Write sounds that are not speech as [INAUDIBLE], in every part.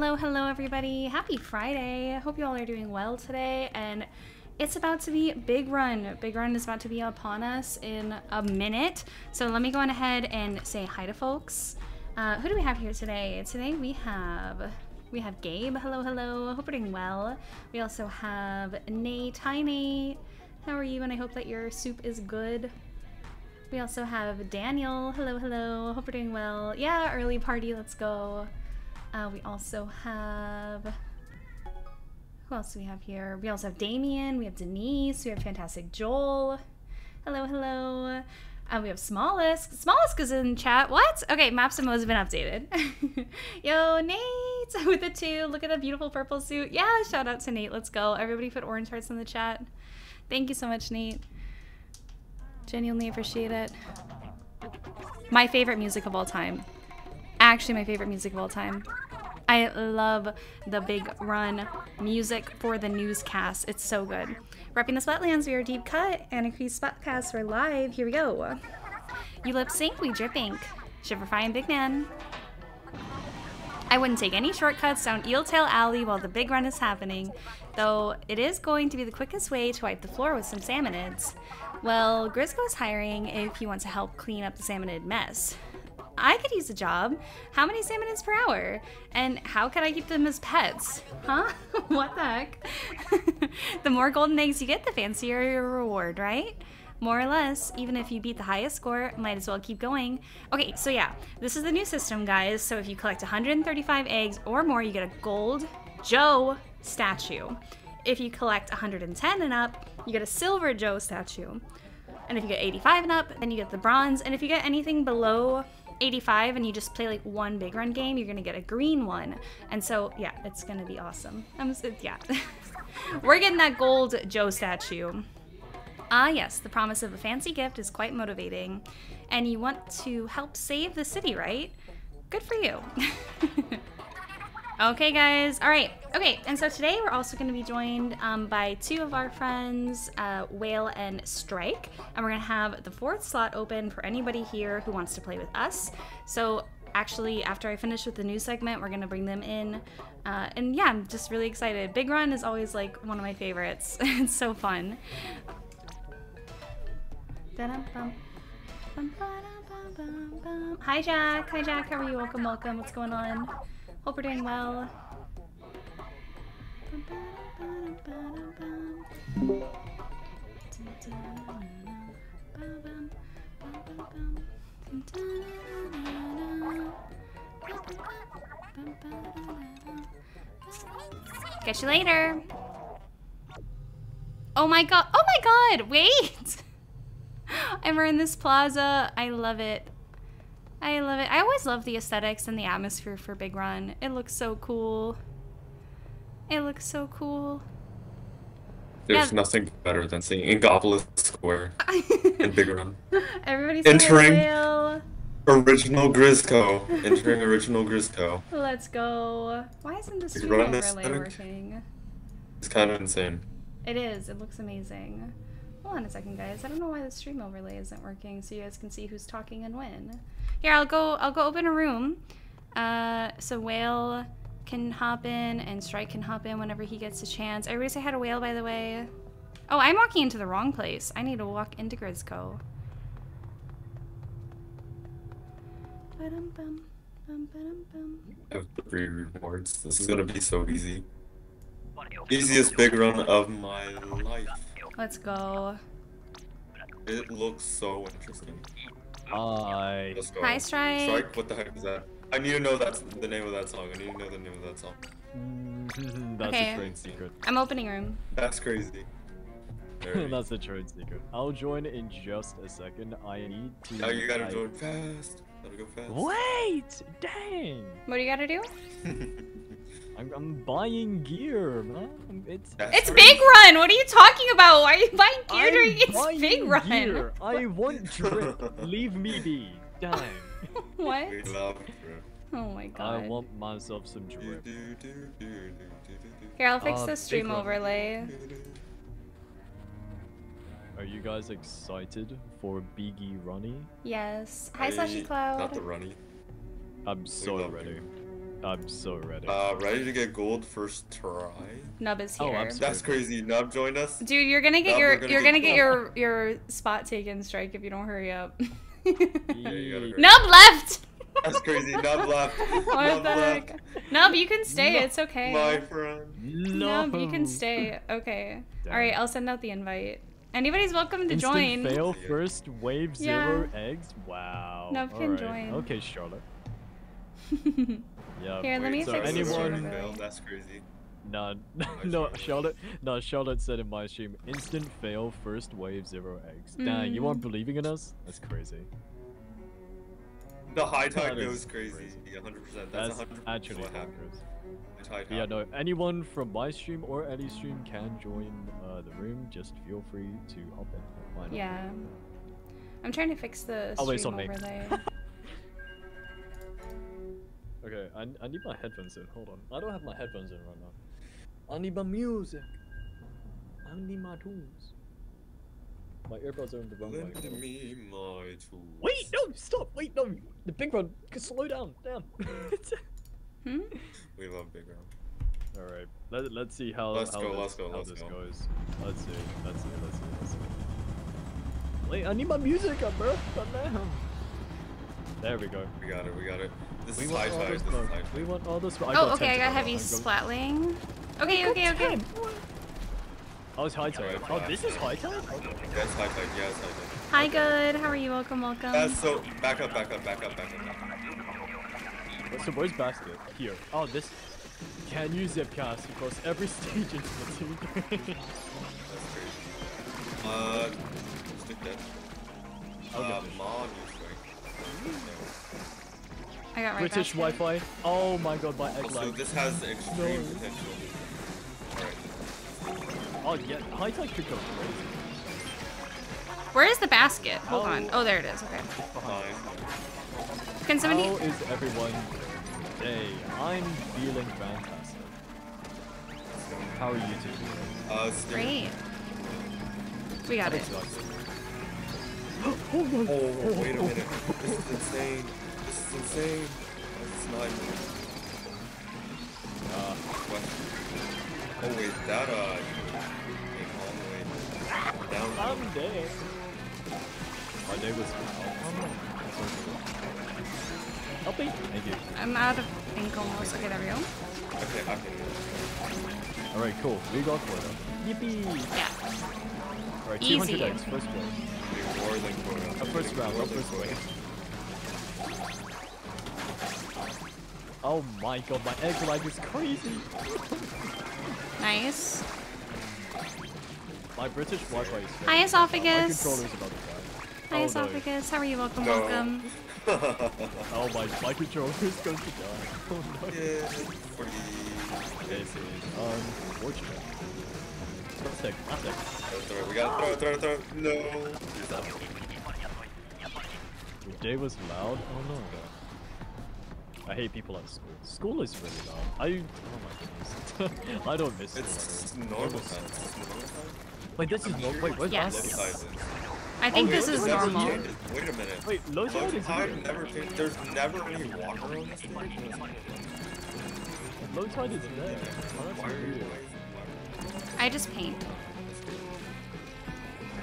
Hello, hello, everybody. Happy Friday. I hope you all are doing well today. And it's about to be Big Run. Big Run is about to be upon us in a minute. So let me go on ahead and say hi to folks. Uh, who do we have here today? Today we have we have Gabe. Hello, hello. Hope you're doing well. We also have Nate. Hi, Nate. How are you? And I hope that your soup is good. We also have Daniel. Hello, hello. Hope you're doing well. Yeah, early party. Let's go. Uh, we also have. Who else do we have here? We also have Damien. We have Denise. We have Fantastic Joel. Hello, hello. Uh, we have Smollusk. Smollusk is in chat. What? Okay, Maps and Mo's have been updated. [LAUGHS] Yo, Nate [LAUGHS] with the two. Look at the beautiful purple suit. Yeah, shout out to Nate. Let's go. Everybody put orange hearts in the chat. Thank you so much, Nate. Genuinely appreciate it. My favorite music of all time. Actually, my favorite music of all time. I love the Big Run music for the newscast. It's so good. Repping the Splatlands, we are deep cut and increased Splatcast. We're live. Here we go. You lip sync, we drip ink. Shiverfying Big Man. I wouldn't take any shortcuts down Eeltail Alley while the big run is happening, though it is going to be the quickest way to wipe the floor with some salmonids. Well, Grizzco is hiring if you want to help clean up the salmonid mess. I could use a job. How many salmonids per hour? And how could I keep them as pets? Huh? [LAUGHS] what the heck? [LAUGHS] the more golden eggs you get, the fancier your reward, right? More or less, even if you beat the highest score, might as well keep going. Okay, so yeah, this is the new system, guys. So if you collect 135 eggs or more, you get a gold Joe statue. If you collect 110 and up, you get a silver Joe statue. And if you get 85 and up, then you get the bronze. And if you get anything below 85 and you just play like one big run game, you're gonna get a green one. And so, yeah, it's gonna be awesome. I'm, yeah. [LAUGHS] We're getting that gold Joe statue. Ah, yes, the promise of a fancy gift is quite motivating. And you want to help save the city, right? Good for you. [LAUGHS] okay, guys. All right. Okay, and so today we're also going to be joined um, by two of our friends, uh, Whale and Strike. And we're going to have the fourth slot open for anybody here who wants to play with us. So actually, after I finish with the news segment, we're going to bring them in. Uh, and yeah, I'm just really excited. Big Run is always like one of my favorites. [LAUGHS] it's so fun. Hi Jack, hi Jack, how are you? Welcome, welcome. What's going on? Hope you're doing well. Catch you later. Oh my god. Oh my god. Wait. [LAUGHS] and we're in this plaza. I love it. I love it. I always love the aesthetics and the atmosphere for Big Run. It looks so cool. It looks so cool. There's yeah. nothing better than seeing Inkopolis Square in Big Run. [LAUGHS] Everybody's entering original Grizzco. entering original Grizzco. Let's go. Why isn't the stream overlay working? It's kind of insane. It is. It looks amazing. Hold on a second, guys. I don't know why the stream overlay isn't working, so you guys can see who's talking and when. Here, I'll go. I'll go open a room. Uh, so whale can hop in and strike can hop in whenever he gets a chance. I Everybody say hi to whale, by the way. Oh, I'm walking into the wrong place. I need to walk into have three rewards. This is gonna be so easy. Easiest big run of my life. Let's go. It looks so interesting. Hi. Let's go. Hi, Strike. Strike, what the heck is that? I need to know that's the name of that song. I need to know the name of that song. Mm, [LAUGHS] that's okay. a train secret. I'm opening room. That's crazy. [LAUGHS] that's a trade secret. I'll join in just a second. I need to. Oh, you gotta I... join fast. Gotta go fast. Wait! Dang! What do you gotta do? [LAUGHS] I'm, I'm buying gear, man. It's it's Big Run. What are you talking about? Why are you buying gear during it's Big Run? [LAUGHS] I want drip. [LAUGHS] Leave me be. Damn. [LAUGHS] what? We love drip. Oh my god. I want myself some drip. Here, I'll fix uh, the stream overlay. Are you guys excited for Biggie Runny? Yes. Hi, Slushy Cloud. Not the Runny. I'm so ready. I'm so ready. Uh, ready to get gold first try? Nub is Oh, here. I'm sorry. That's crazy. Nub joined us. Dude, you're gonna get Nub, your gonna you're get gonna get gold. your your spot taken, strike, if you don't hurry up. [LAUGHS] Yeah, you hurry. Nub left. That's crazy. Nub left. [LAUGHS] What Nub the left. heck? Nub, you can stay. No. It's okay. My friend. No. Nub, you can stay. Okay. Damn. All right, I'll send out the invite. Anybody's welcome to Instant join. fail first wave Yeah. zero eggs. Wow. Nub can Alright. join. Okay, Charlotte. [LAUGHS] Yeah. Here, let me so fix this anyone? order. Failed. That's crazy. No, [LAUGHS] no, Charlotte. Charlotte. No, Charlotte said in my stream, instant fail first wave zero eggs. Dang, you Mm. aren't believing in us? That's crazy. The high tide That is goes crazy. crazy. 100%. That's, That's 100% actually what happened. bonkers. The tide Yeah, no, anyone from my stream or any stream can join uh, the room. Just feel free to hop in. Why not? Yeah. I'm trying to fix the Oh, wait, stream it's on me. overlay. [LAUGHS] Okay, I, I need my headphones in. Hold on. I don't have my headphones in right now. I need my music. I need my tools. My earbuds are in the wrong way. Lend me my tools. Wait, no, stop. Wait, no. The big one. Can slow down. Damn. [LAUGHS] hmm? We love big round. All right. Let, let's see how, Let's how go, this, let's go, how let's this go. goes. Let's see. Let's see. Let's see. Let's see. Wait, I need my music up, bro. Calm down. There we go. We got it. We got it. This We is want high all tide. this This is smoke. high We want all this. I Oh, got okay, I got heavy I splatling. Okay, okay, okay. Oh, it's high tide. Oh, this is high tide? Okay. Yeah, it's high tide. Yeah, it's high tide. Hi, good. How are you? Welcome, welcome. That's so. Back up, back up, back up, back up. So where's basket? Here. Oh, this. Can you zip cast across every [LAUGHS] stage in Splatoon 3? That's crazy. Uh, stick that. I'll Uh, get this. mod you swing. I got right British. Wi-Fi. Oh my god, my egg Also, lag. this has extreme No. potential. Alright. Oh yeah, high tide could go crazy. Where is the basket? Hold How- on. Oh, there it is. Okay. Fine. Can somebody? How is everyone today? I'm feeling fantastic. How are you two? Uh. Great. We got it. oh no! [GASPS] Oh, wait a minute. This is insane. This is insane. This is not. Uh, What? Oh wait, that uh. came all the way down. I'm dead. My day was. No. That's okay. Help me! Thank you. I'm out of ink almost. Okay, there we go. Okay, I can. Alright, cool. We got quota. Yippee! Yeah. Alright, Easy. 200 eggs, first wave. do more than quota. A first round, More first quota. Oh my god, my egg lag is crazy! Nice. My British Wi-Fi is Hi, failing. My esophagus. controller's about to die. Hi, Oh, no. esophagus. How are you? Welcome, No. welcome. [LAUGHS] Oh my, my controller is going to die. Oh no. Yeah, 40. This is unfortunate. Classic, classic. Throw it, we gotta throw it, throw it, throw it. No. Your day was loud? Oh no. I hate people at school. School is really loud. I, oh my goodness. [LAUGHS] I don't miss school It's at all. normal time. It's normal time. Wait, this is no, wait, where's Yes. basket? This side is. I think Oh, this is normal. changed. Wait a minute. Wait, low Low tide is tide here. never changed. There's never any water on this stage. Low tide is there. Oh, that's Why are you weird. I just paint.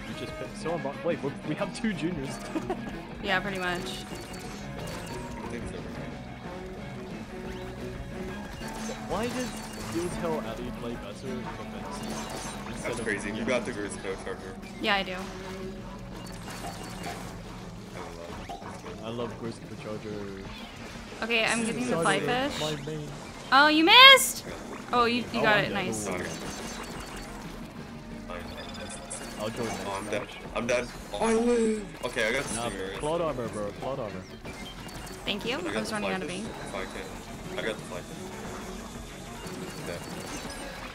You just picked, so I'm, I. Wait, we we have two juniors. [LAUGHS] Yeah, pretty much. Why did you tell Addy play better defense? instead That's crazy. You got the Grizzco charger. Yeah, I do. I love it. I love Ghost the Charger. Okay, I'm getting the fly fish. Oh, you missed! Oh, you, you Oh, got I'm it. Nice. Sorry. I'll join next Oh, I'm dead. I'm dead. Oh, I live. Okay, I got the Nah, stinger. plot armor, bro. Plot armor. Thank you. I I was running out of fish. ink. If I. I got the fly fish.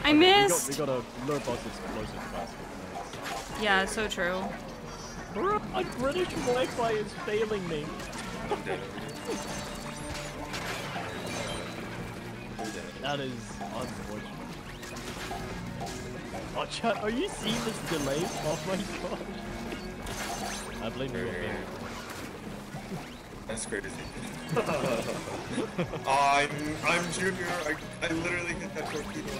Dead. I We got, missed! we got a lure boss explosive basket. Yeah, so true. Bro, my British Wi-Fi is failing me. I'm dead. You're dead. That is unfortunate. Oh, chat, are you seeing this delay? [LAUGHS] Oh my gosh. I blame you on me. That's crazy. I'm I'm Junior. I, I literally hit that torpedo.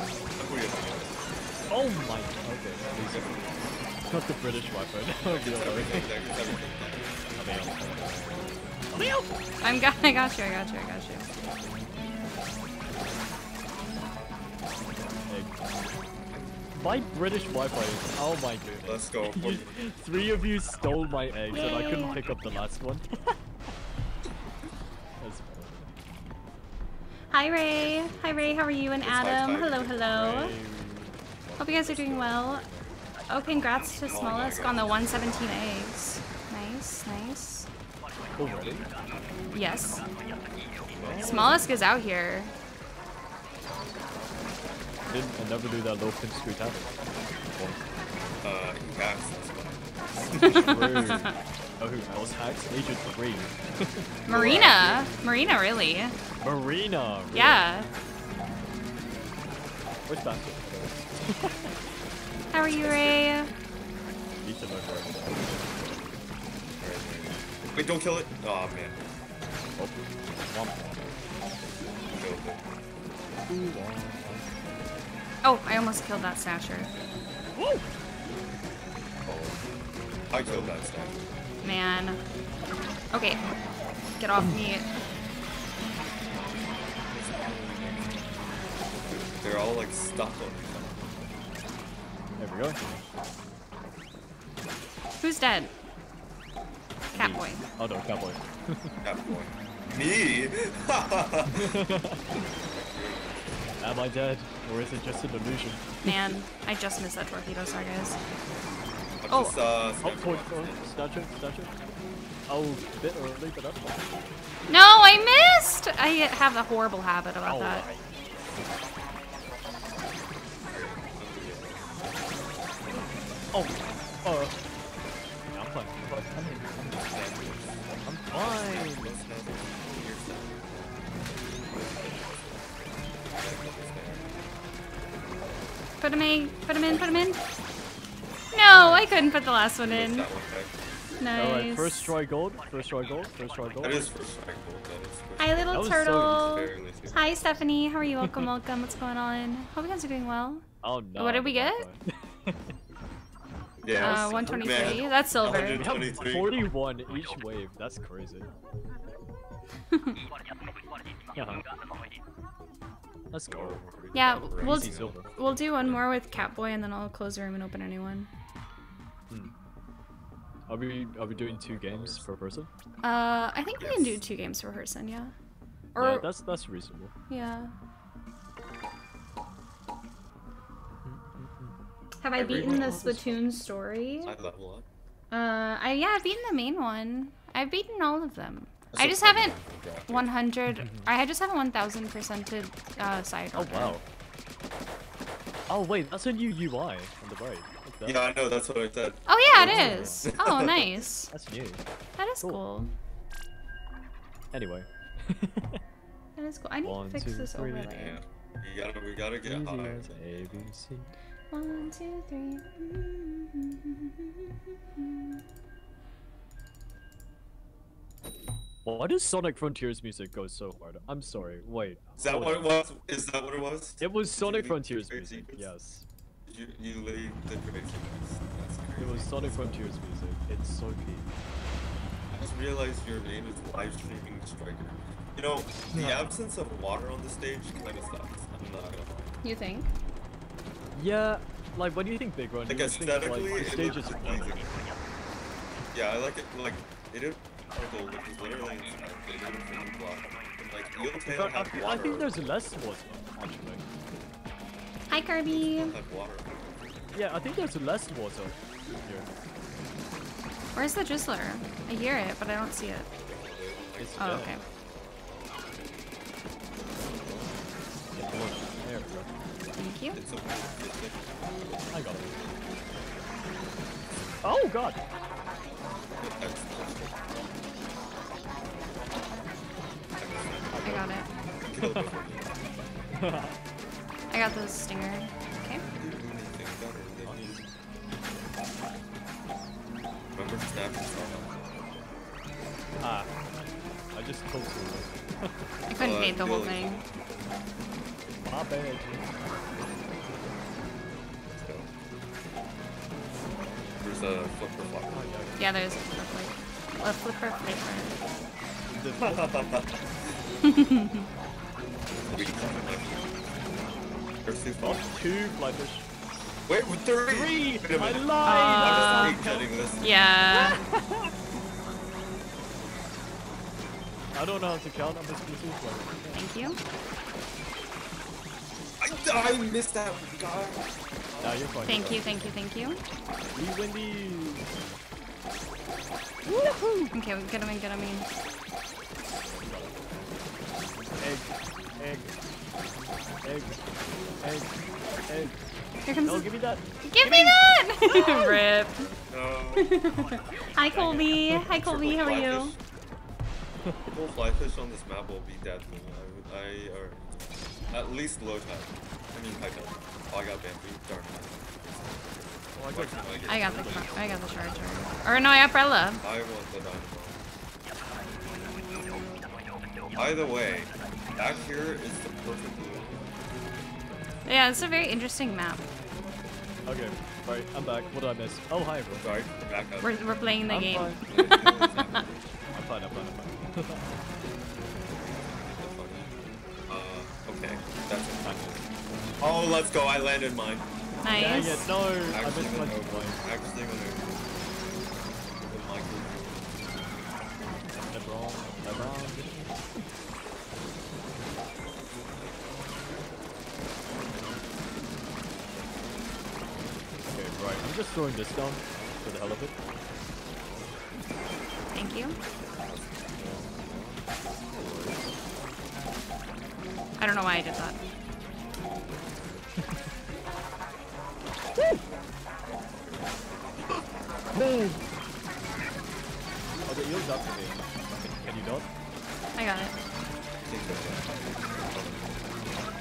I'm putting. Oh my. God. Okay. Please. Got the British Wi-Fi. No, It's no, everything no. there. It's everything there. I'm got. I got you. I got you. I got you. Egg. My British Wi-Fi is. Oh my goodness. Let's go. You, [LAUGHS] three of you stole my eggs and I couldn't pick up the last one. [LAUGHS] Hi Ray. Hi Ray. How are you? And It's Adam. Hello. Hello. Hey. Hope you guys are doing well. Oh, congrats to Oh my Smollusk God. on the 117 eggs. Nice. Nice. Already? Yes. Smollusk is out here. Didn't I never do that low pin screw tap? Uh, cast. [LAUGHS] True. oh, who else hacks? Agent 3. [LAUGHS] Marina. Marina, really. Marina! really? Yeah. Where's Basket? [LAUGHS] How are you, Ray? Need to know where. Wait, don't kill it. Oh man. Oh. Womp. Killed it. Ooh, womp. Oh, I almost killed that snatcher. Woo! Oh. I killed that stuff. Man. Okay. Get off me. They're all like stuck on There we go. Who's dead? Catboy. Oh no, Catboy. Catboy. [LAUGHS] Me? [LAUGHS] Am I dead? Or is it just an illusion? Man, I just missed that torpedo, sorry guys. I'll Oh. just, uh, Oh, snap point, one. point, statue, statue. Oh, bit early, but that's fine. No, I missed! I have a horrible habit about that. Alright. Oh, uh. I'm fine. I'm fine. I'm fine. Let's have it. Here's that. Put him in, put him in, put him in. No, I couldn't put the last one in. that one? Nice. Alright, first try gold, first try gold, first try gold. That is first strike gold. That is first Hi, little That was so turtle. Hi, Stephanie. How are you? Welcome, welcome. What's going on? Hope you guys are doing well. Oh no. What did we get? [LAUGHS] Yeah. Uh, 123. Man. That's silver. 100. We have 23. 41 each wave. That's crazy. [LAUGHS] yeah. Let's go. Yeah, we'll we'll do one more with Catboy, and then I'll close the room and open a new one. Are we are we doing two games per person? Uh, I think we can do two games per person. Yeah. yeah, that's that's reasonable. yeah. Have I Every beaten the level is Splatoon story? I level up. Uh, I yeah, I've beaten the main one. I've beaten all of them. [LAUGHS] I just haven't to draft it. 100. I just haven't 1000 percented uh, side. Oh order. wow. Oh wait, that's a new UI on the right. What's that? Yeah, I know. That's what I said. Oh yeah, it is. Oh [LAUGHS] nice. That's new. That is Cool. cool. Anyway. [LAUGHS] That is cool. I need One, to fix two, this three. overlay. Yeah. We gotta, we gotta get Easy high. as ABC. One, two, three. Why does Sonic Frontiers music go so hard? I'm sorry. Wait. Is that hold what it was? Is that what it was? It was Sonic Frontiers music. Yes. You, you leave the craziness. That's It was Sonic Frontiers music. It's so peak. I just realized your name is live streaming striker. You know, the Yeah. absence of water on the stage kind of sucks. I'm not gonna lie. You think? Yeah, like when you think big run, Like you think like aesthetically, the it stage looks is amazing. Yeah, I like it. Like it is purple, which is literally inside. They did a block. Like In Yellowtail fact, had I, I think there's less water actually. Hi, Kirby. Yellowtail had water. Yeah, I think there's less water here. Where's the drizzler? I hear it, but I don't see it. It's Oh, okay. There we go. Thank you. It's a it's like I got it. Oh god! I got it. [LAUGHS] killed over. I got the stinger. Okay. Remember Snap and Sonic? Ah. I just told you. I couldn't Uh, the whole thing. My bad. Let's go. There's a flipper flop. Oh, yeah. Yeah, there's a flipper. A flipper flipper. The [LAUGHS] We can find it. There's two oh, spots. two flyfish. Wait, with three! Three! Wait a I lied! Uh, I'm just getting this. Yeah. [LAUGHS] I don't know how to count. I'm just gonna see. Thank you. I, I missed that guy. Nah, you're fine. Thank you, thank you, thank you. We win these. Okay, get him in, get him in. Egg. Egg. Egg. Egg. Egg. Here comes. No, give me that. Give me that! [LAUGHS] Rip. No. [LAUGHS] Hi, Colby. Hi, Colby. How are you? Triple flyfish on this map will be dead soon. I, I or at least low tide. I mean high tide. Oh, I got bamboo. Darn. Oh, I got can't I got the car- I got the charger. Or no, I got Brella. I want the dynamo. Either way, back here is the perfect blue. Yeah, it's a very interesting map. Okay, right, I'm back. What did I miss? Oh, hi, everyone. Sorry, back up. We're, we're playing the I'm game. fine. Yeah, you know what's [LAUGHS] happening. I'm fine, I'm fine, I'm fine. [LAUGHS] Uh, okay, that's it. I'm good. Oh, let's go. I landed mine. Dang Nice. it, no! I Actually, missed my gonna two go. points. Actually, gonna go. With my group. LeBron, I'm just throwing this down for the hell of it. Thank you. I don't know why I did that. Oh, the eel's up to me. Can you not? I got it. I think that's it.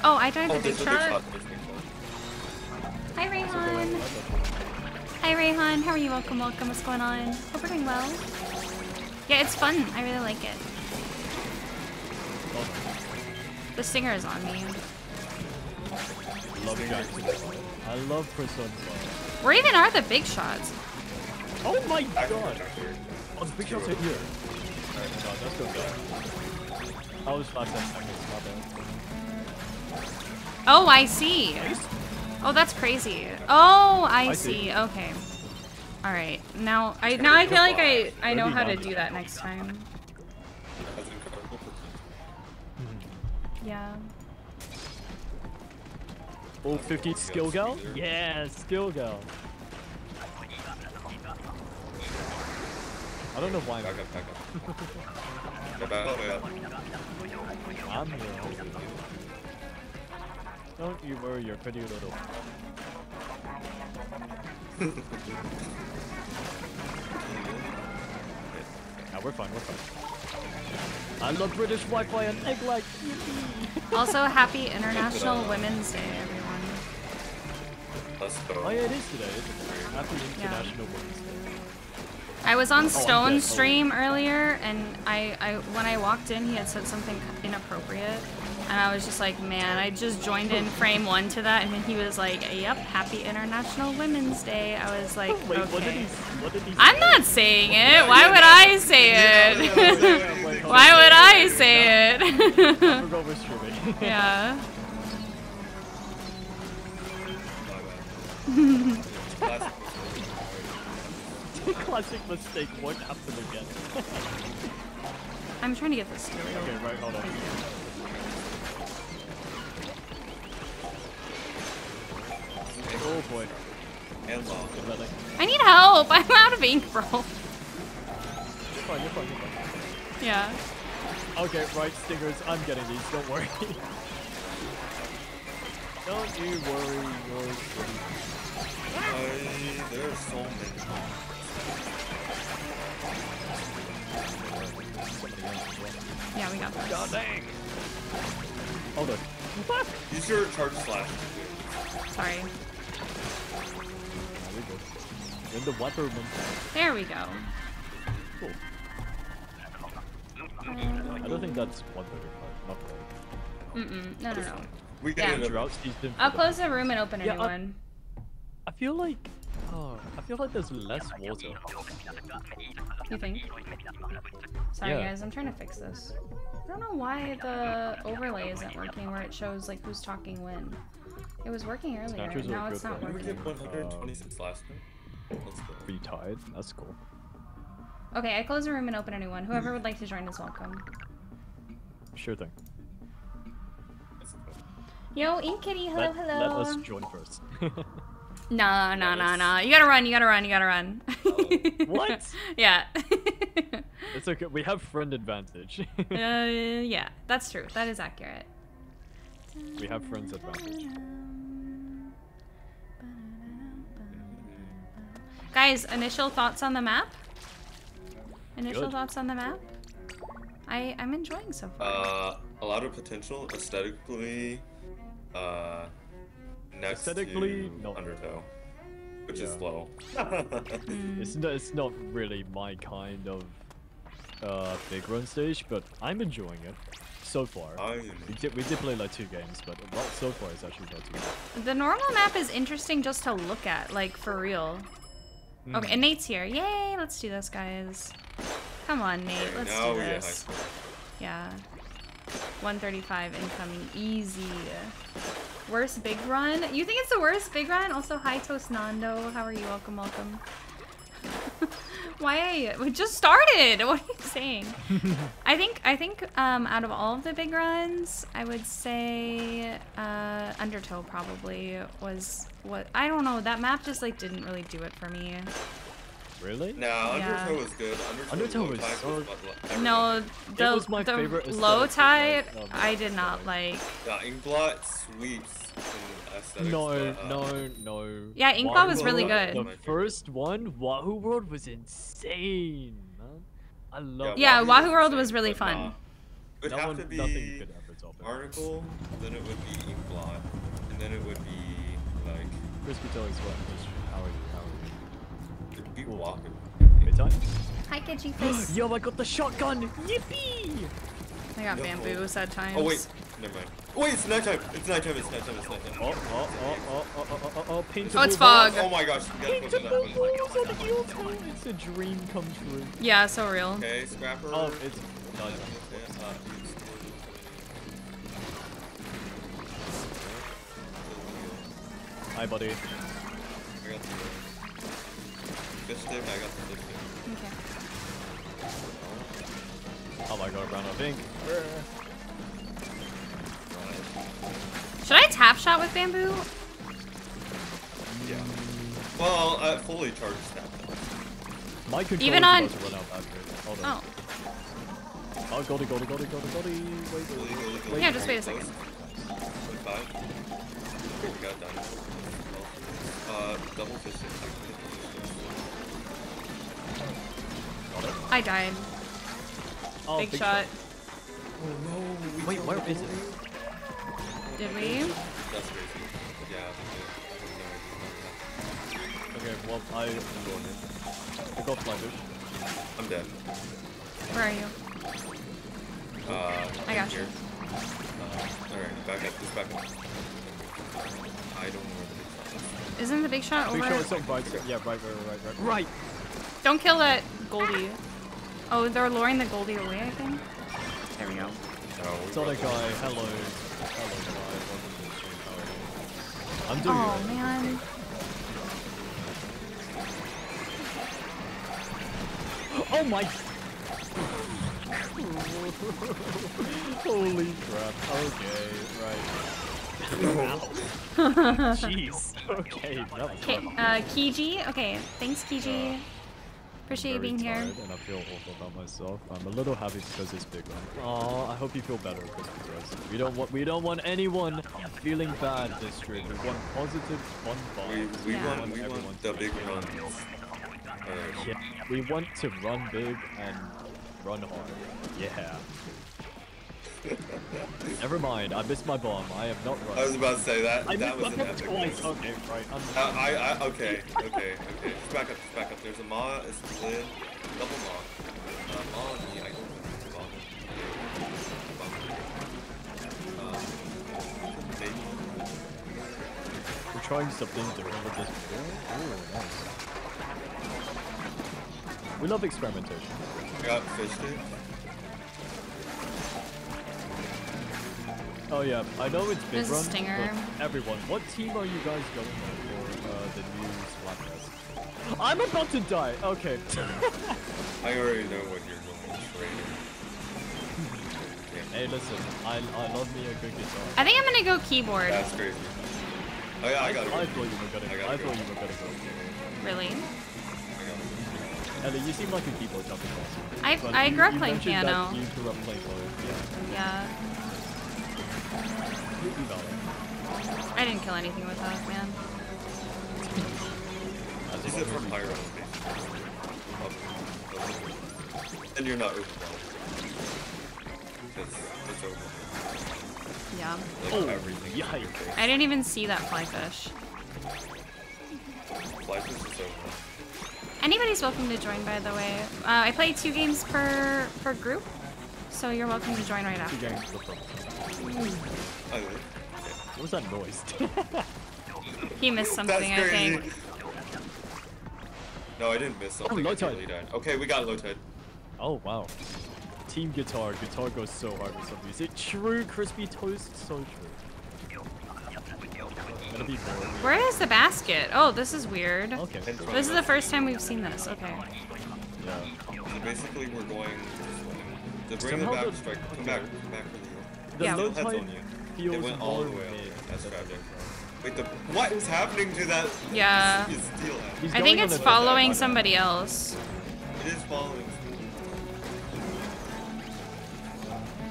Oh, I died Oh, the a big shark. shot. Big shot. Hi, Rayhan. Hi, Rayhan. How are you? Welcome, welcome. What's going on? Hope we're doing well. Yeah, it's fun. I really like it. The singer is on me. love I love Persona 5. Where even are the big shots? Oh my god! Oh, the big shots are here. Alright, no, let's go. I was last 10 seconds. Oh, I see. Oh, that's crazy. Oh, I, I see. see. Okay. All right. Now I now I feel like I I know how to do that next time. Yeah. Oh, 50 skill gal? Yeah, skill gal. I don't know why I'm, up, back up. Go back, back up. I'm here. Don't you worry, you're pretty little. Nah, we're fine, we're fine. I love British Wi-Fi and egg like. Also, happy International Women's Day, everyone. Let's go. Oh yeah, it is today, isn't it? Happy International Women's Day. I was on oh, I'm Stone's. Oh. stream earlier, and I, I when I walked in, he had said something inappropriate, and I was just like, man, I just joined in frame one to that, and then he was like, yep, Happy International Women's Day. I was oh, like, Wait, what did he? okay. What did he? I'm not saying it. Why would I say it? [LAUGHS] Why would I say it? forgot we're streaming. [LAUGHS] yeah. Classic. [LAUGHS] Classic mistake won't happen again. I'm trying to get this okay, right, hold on. Oh boy. And long. Is that like- I need help. [LAUGHS] I'm out of ink, bro. You're fine, you're fine, you're fine. Yeah. Okay, right, stingers, I'm getting these, don't worry. [LAUGHS] don't you worry, you're pretty. I, there's so many. Somebody else as well. Yeah, we got this. God dang! Hold on. Use your charge slash. Sorry. There we go. We're in the water room. There we go. Cool. I don't think that's 135. Not right. Mm-mm. No, no, no. We Yeah. get it. Drought season. I'll the- close the room and open a Yeah, new I- one. I feel like. Oh, I feel like there's less water. You think? Sorry Yeah. guys, I'm trying to fix this. I don't know why the overlay isn't working where it shows like who's talking when. It was working earlier, Snatchers now it's not working. We get 126 last time? Let's go. Be tied. That's cool. Okay, I close the room and open a new one. Whoever would like to join is welcome. Sure thing. Yo, Ink Kitty, hello, let, hello. let us join first. [LAUGHS] Nah, nah, nah, nah. You gotta run, you gotta run, you gotta run. What? [LAUGHS] yeah. [LAUGHS] it's okay. We have friend advantage. uh, yeah, that's true. That is accurate. we have friends advantage. Guys, initial thoughts on the map? Initial Good. thoughts on the map? I I'm enjoying so far. Uh, a lot of potential aesthetically. Uh, next Aesthetically, to no. Undertow, which is Yeah. low. Mm. It's not. It's not really my kind of uh, big run stage, but I'm enjoying it so far. We did, we did play like two games, but well, so far it's actually not too bad. The normal map is interesting just to look at, like for real. Hmm. Okay, and Nate's here. Yay, let's do this, guys. Come on, Nate, let's now do we get high this. Yeah. 135 incoming, easy. Worst big run? You think it's the worst big run? Also, hi Toast Nando. How are you? Welcome, welcome. [LAUGHS] Why? We just started. [LAUGHS] What are you saying? [LAUGHS] I think I think um, out of all of the big runs, I would say uh, Undertow probably was what I don't know. That map just like didn't really do it for me. Really? Nah, Yeah. Undertow was good. Undertow, Undertow was tide so- was what- what- No, the, was my the favorite low aesthetic, tide like, um, I did not like. Yeah, Inkblot sweeps. No, but, uh, no, no. Yeah, Inkblot was really good. The first one, Wahoo World, was insane, man. I love. Yeah, Wahoo Wahoo was World insane, was really fun. nah. It would No have one, to be nothing could ever top article, then it would be Inkblot, and then it would be like Crispy Toys, what? Just- How are you? How are it'd be walking. you? Good time? Hi, Kitchy [GASPS] Face. Yo, I got the shotgun! Yippee! I got Yo. bamboos at times. Oh wait, never mind. Wait, it's nighttime. It's nighttime. It's nighttime. It's nighttime. Oh, oh, oh, oh, oh, oh, oh, oh, oh paintable Oh, it's fog. Oh my gosh, you Paintable balls on the heel oh, It's a dream come true. Yeah, so real. Okay, scrapper. Oh, it's done. Hi, buddy. I got the fish stick. I got the fish stick. Okay. Oh my god, brown out pink. Should I tap shot with bamboo? Yeah. Well, uh, fully charged snap. My controller's Even on- to run out battery. Hold on. Oh. Oh, Goldie, Goldie, Goldie, Goldie, Goldie. Wait, wait, Fully, wait. fully, fully, Yeah, just wait a second. close. Five. We got done. Uh, double fish stick. Got it. I died. Oh, big, shot. Oh no. Wait, killed where it. is it? Did we? That's crazy. Yeah, we did. I have no idea. Okay, well, I am going in. I got flyfish. I'm dead. Where are you? Uh, I got here. you. Uh, alright, back up. Just back up. I don't know where the big shot is. Isn't the big shot Big over? shot is on right. Yeah, right, right, right, right. Right! Don't kill that Goldie. Oh, they're luring the Goldie away, I think. There we go. No, we Sonic brought guy, the- hello. Hello, guy. Welcome to the stream. How are you? I'm doing Oh good. man. [GASPS] Oh my! [LAUGHS] Holy crap. Okay, right. Jeez. Okay, that was Okay, uh, Kiji. Okay, thanks, Kiji. Appreciate you very being here. tired And I feel awful about myself. I'm a little happy because it's big one. Aw, I hope you feel better because we don't want we don't want anyone feeling bad this trip. We want positive, fun We, vibes. we Yeah. want, we want the big feeling runs. good. Uh, Yeah, we want to run big and run hard. Yeah. Never mind, I missed my bomb. I have not run. I was about to say that. I that was an epic twice. Okay, right. I'm uh, I, I, okay, okay, okay. Just back up, just back up. There's a Ma, it's a Lin, double Ma. Uh, Ma and the icon. We're trying something different with this. Ooh, nice. We love experimentation. I got fish, dude. Oh yeah, I know it's big There's run, stinger. but everyone, what team are you guys going on for uh, the new Splatfest? I'm about to die. Okay. [LAUGHS] I already know what you're going Trader. [LAUGHS] hey, listen, I I love me a good guitar. I think I'm gonna go keyboard. That's crazy. Oh yeah, I got it. I thought you were gonna. I I, gotta thought you were gonna go. keyboard. Really? I got it. Elie, you seem like a keyboard jumping person. I- But I grew up playing piano. You grew up playing both. Yeah. Yeah. Completely valid. I didn't kill anything with that, man. As Is long it from you- higher elevation? And you're not overwhelmed. Because it's overwhelmed. Yeah. Like Oh, everything. is in your yikes. I didn't even see that fly fish. Life is just overwhelmed. Anybody's welcome to join, by the way. Uh, I play two games per per group, so you're welcome to join right Two after. games for front. I. What was that noise? [LAUGHS] He missed something, I think. No, I didn't miss something. Oh, low I tide. totally died. Okay, we got low tide. oh wow. Team guitar. Guitar goes so hard with some music. True, crispy toast. So true. Gonna be boring. Where is the basket? Oh, this is weird. Okay. This is the first time we've seen this. Okay. Yeah. So basically, we're going to bring Somehow it back. the- Strike. Come okay. back. Come back for the. The Yeah. low Heads tide on you. Feels It went all the way up. mid. That's tragic. Wait, the what is happening to that? Yeah. You steal that. He's I think it's following back. somebody else. It is following.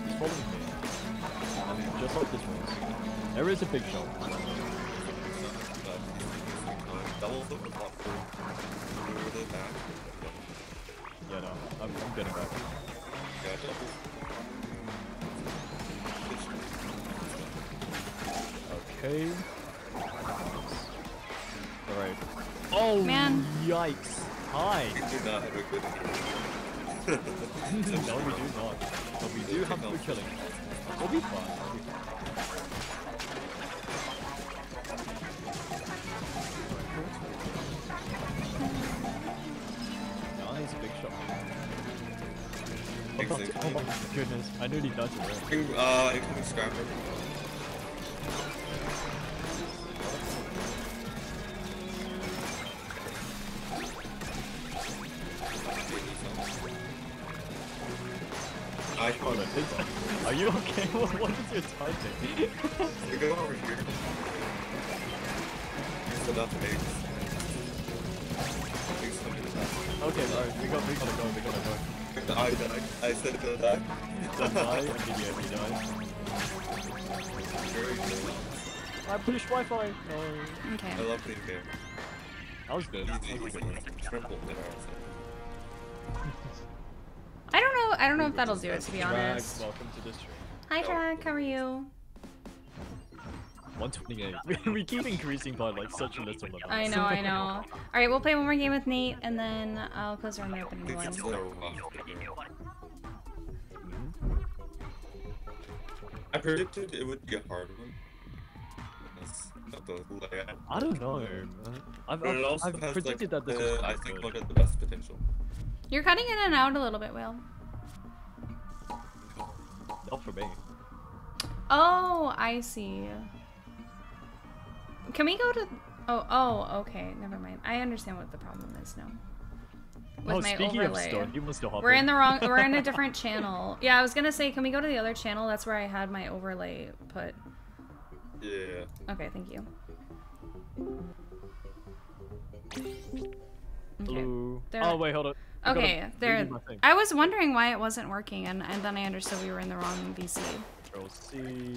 He's following me. Just like this one. There is a big shot. Double flip and flop through through the back. Yeah, no. I'm, I'm getting back. Okay. Alright. Oh, Man. Yikes. Hi. We do not have a good [LAUGHS] no, we do not. But we do have good killing. We'll be fine. We'll be fine. Nice, big shot. Big Oh, my goodness, I nearly died to that. Bring, uh, incoming scrapper. I Hold on, is- Are you okay? [LAUGHS] What, what is your typing? You go over here. Use enough eggs. Eggs come in the back. okay, alright, we got, we gotta go, we gotta go. I died. I said to die. Don't die, immediately die. Very good. I pushed Wi-Fi. No. Okay. I love being there. That was good. Easy, easy. Triple dinner. I don't know. [LAUGHS] I don't know if that'll do it, to be Drag, honest. welcome to the stream. Hi, oh. Drag. How are you? 128. [LAUGHS] we keep increasing by like such a little amount. I know. I know. All right, we'll play one more game with Nate, and then I'll close our open I think one. it's so rough. I predicted it would be a hard one. Because of the layout. I don't know. I've, I've, I've predicted like, that this the, was I think good. one of the best potential. You're cutting in and out a little bit, Will. Not for me. Oh, I see. Can we go to? Oh, oh, okay. Never mind. I understand what the problem is now. With oh, my speaking overlay. of stone, you must have hopped We're in the wrong. We're in a [LAUGHS] different channel. Yeah, I was gonna say, can we go to the other channel? That's where I had my overlay put. Yeah. Okay, thank you. Okay. Hello. There- Oh wait, hold on. I gotta Okay, there. redo my thing. I was wondering why it wasn't working, and, and then I understood we were in the wrong VC. Control C.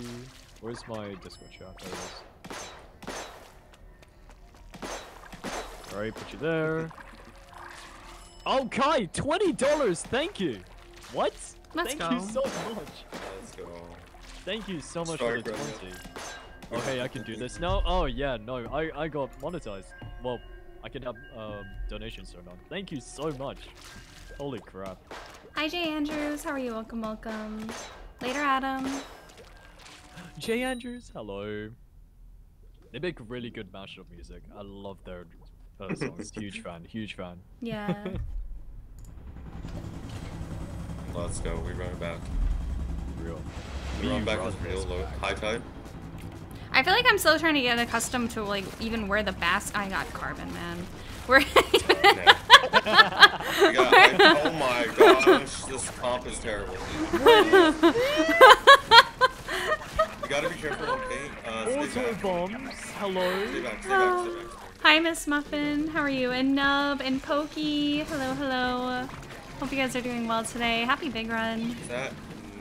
Where's my Discord chat? There it is. Alright, put you there. Oh, okay, twenty dollars. Thank you. What? Let's Thank go. you so much. Let's go. Thank you so much Sorry, for the twenty. Okay, oh, I can do this now. Oh yeah, no, I I got monetized. Well, I can have um donations turned on. Thank you so much. Holy crap. Hi, Jay Andrews. How are you? Welcome, welcome. Later, Adam. Jay Andrews, hello. They make really good mashup music. I love their uh, songs. [LAUGHS] huge fan. Huge fan. Yeah. [LAUGHS] Let's go. We run it back. Real. We run back with real low high tide. I feel like I'm still trying to get accustomed to like even where the bas I got carbon man. Where [LAUGHS] Yeah. We got, like, oh my gosh, this comp is terrible. You gotta be careful on paint. Uh, stay Auto back. bombs. Hello. Stay back, stay back, stay back. Hi Miss Muffin, how are you? And Nub and Pokey, hello, hello. Hope you guys are doing well today. Happy big run. Is that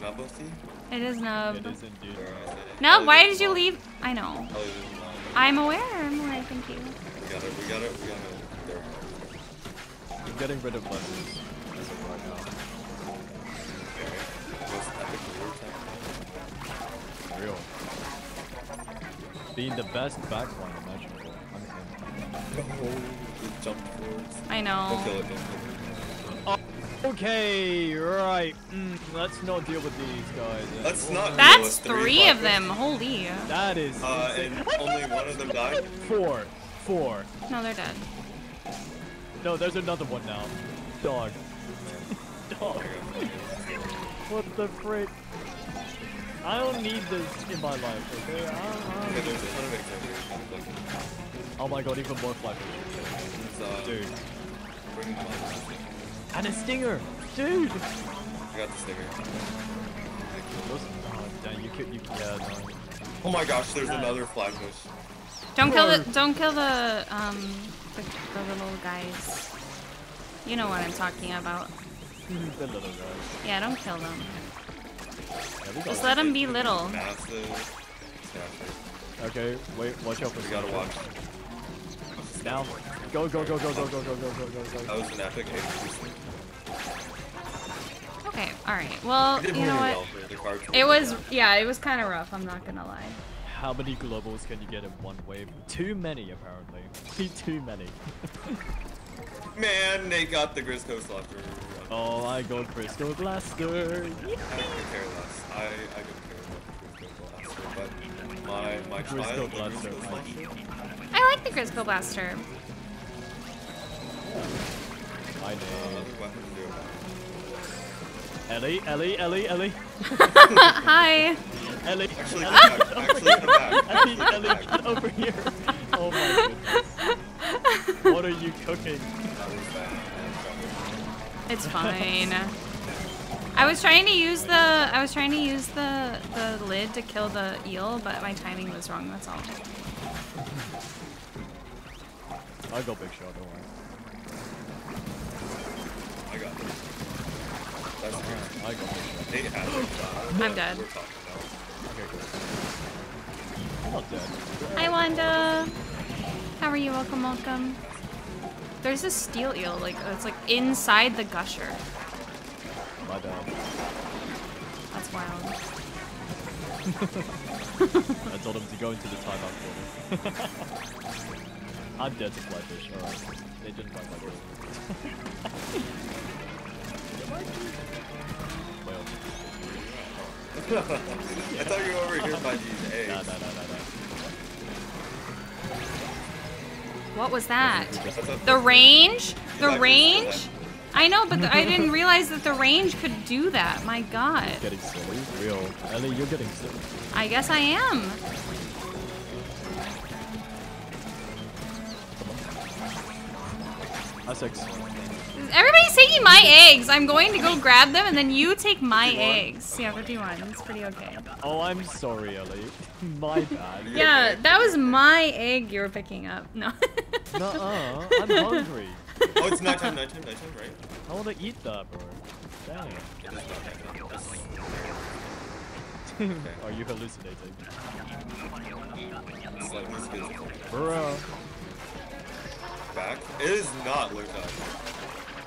Nubbothy? It is Nub. It is indeed. Nub, why did you leave? I know. Oh, it is not. I'm aware. I'm aware. Thank you. We got it, we got it, we got it. There. I'm getting rid of blessings as of right now. Okay. Most epic lure attack. Real. Being the best backline imaginable. I'm him. Oh, the jump forwards. I Don't kill know. it, don't kill it. Oh. Okay, right. Mm, let's not deal with these guys. then. Let's not deal That's with three of them. Holy. That is Uh, and only one of them died? four. Four. No, they're dead. No, there's another one now. Dog. [LAUGHS] Dog. What the frick? I don't need this in my life, okay? I don't, I don't there's a ton of. Oh my god, even more fly It's, uh, Dude. Bring them on. And a stinger! Dude! I got the stinger. Oh, dang, you could, you, yeah, no. Oh my gosh, there's another flatbush. Don't kill the. Don't kill the um the, the little guys. You know what I'm talking about. [LAUGHS] the little guy. Yeah, don't kill them. Yeah, Just let them be little. Massive. Yeah, Okay, wait, watch out for we gotta watch. Now. Go, go, go, go, go, go, go, go, go, go, go. That was an epic execution. Okay. All right. Well, We you know what? well for the cards. It was. Yeah, it was kind of rough. I'm not gonna lie. How many globals can you get in one wave? Too many, apparently. [LAUGHS] Too many. [LAUGHS] Man, they got the Grizzco Slaughter. Oh, I got Crystal Blaster. I don't care less. I, I don't care about the Grizzco Blaster, but my, my Grizzco child, Blaster, Grizzco my- Blaster, I like the Grizzco Blaster. My name. weapon zero. Elie, Elie, Elie, Elie. [LAUGHS] Hi. Elie. Actually, Elie. come [LAUGHS] back. Actually, come back. Elie, Come Elie, get over here. Oh my goodness. What are you cooking? That was bad. That was It's fine. I was trying to use the I was trying to use the the lid to kill the eel, but my timing was wrong. That's all. I got big shot, don't worry. I got it. That's good. I got big shot. They had it. I'm dead. We're talking now. Okay, cool. I'm not dead. Hi Wanda. How are you? Welcome, welcome. There's this steel eel, like it's like inside the gusher. My bad. That's wild. [LAUGHS] I told him to go into the timeout corner. [LAUGHS] I'm dead to flyfish, alright. They didn't find my goal. I thought you were over here by these eggs. nah, nah, nah, nah, nah. What was that? The range? The range? I know, but the, I didn't [LAUGHS] realize that the range could do that. My god. Getting silly? Real. Elie, you're getting silly. I guess I am. That's six. Everybody's taking my eggs. I'm going to go grab them, and then you take my eggs. Yeah, 51. It's pretty okay. Oh, I'm sorry, Elie. [LAUGHS] My bad. Yeah, that was my egg you were picking up. No. [LAUGHS] Nuh-uh. I'm [LAUGHS] hungry. Oh, it's nighttime, nighttime, nighttime, right? I wanna eat that, bro. Dang. It is not nighttime. Are you hallucinating? slightly schizophrenic. Bro. Back. It is not low tide.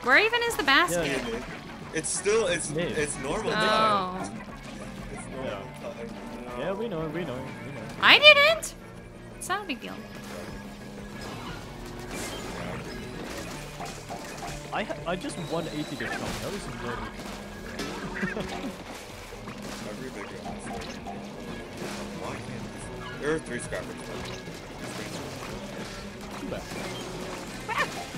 Where even is the basket? Yeah. It's still, it's, Mid. it's normal tide. Oh. It's normal Yeah. tide. Yeah, we know, we know, we know. I didn't. It's not a big deal. I ha I just 180 to jump. That was no Every big one has their- Why can't There are three scrappers. Too bad. [LAUGHS]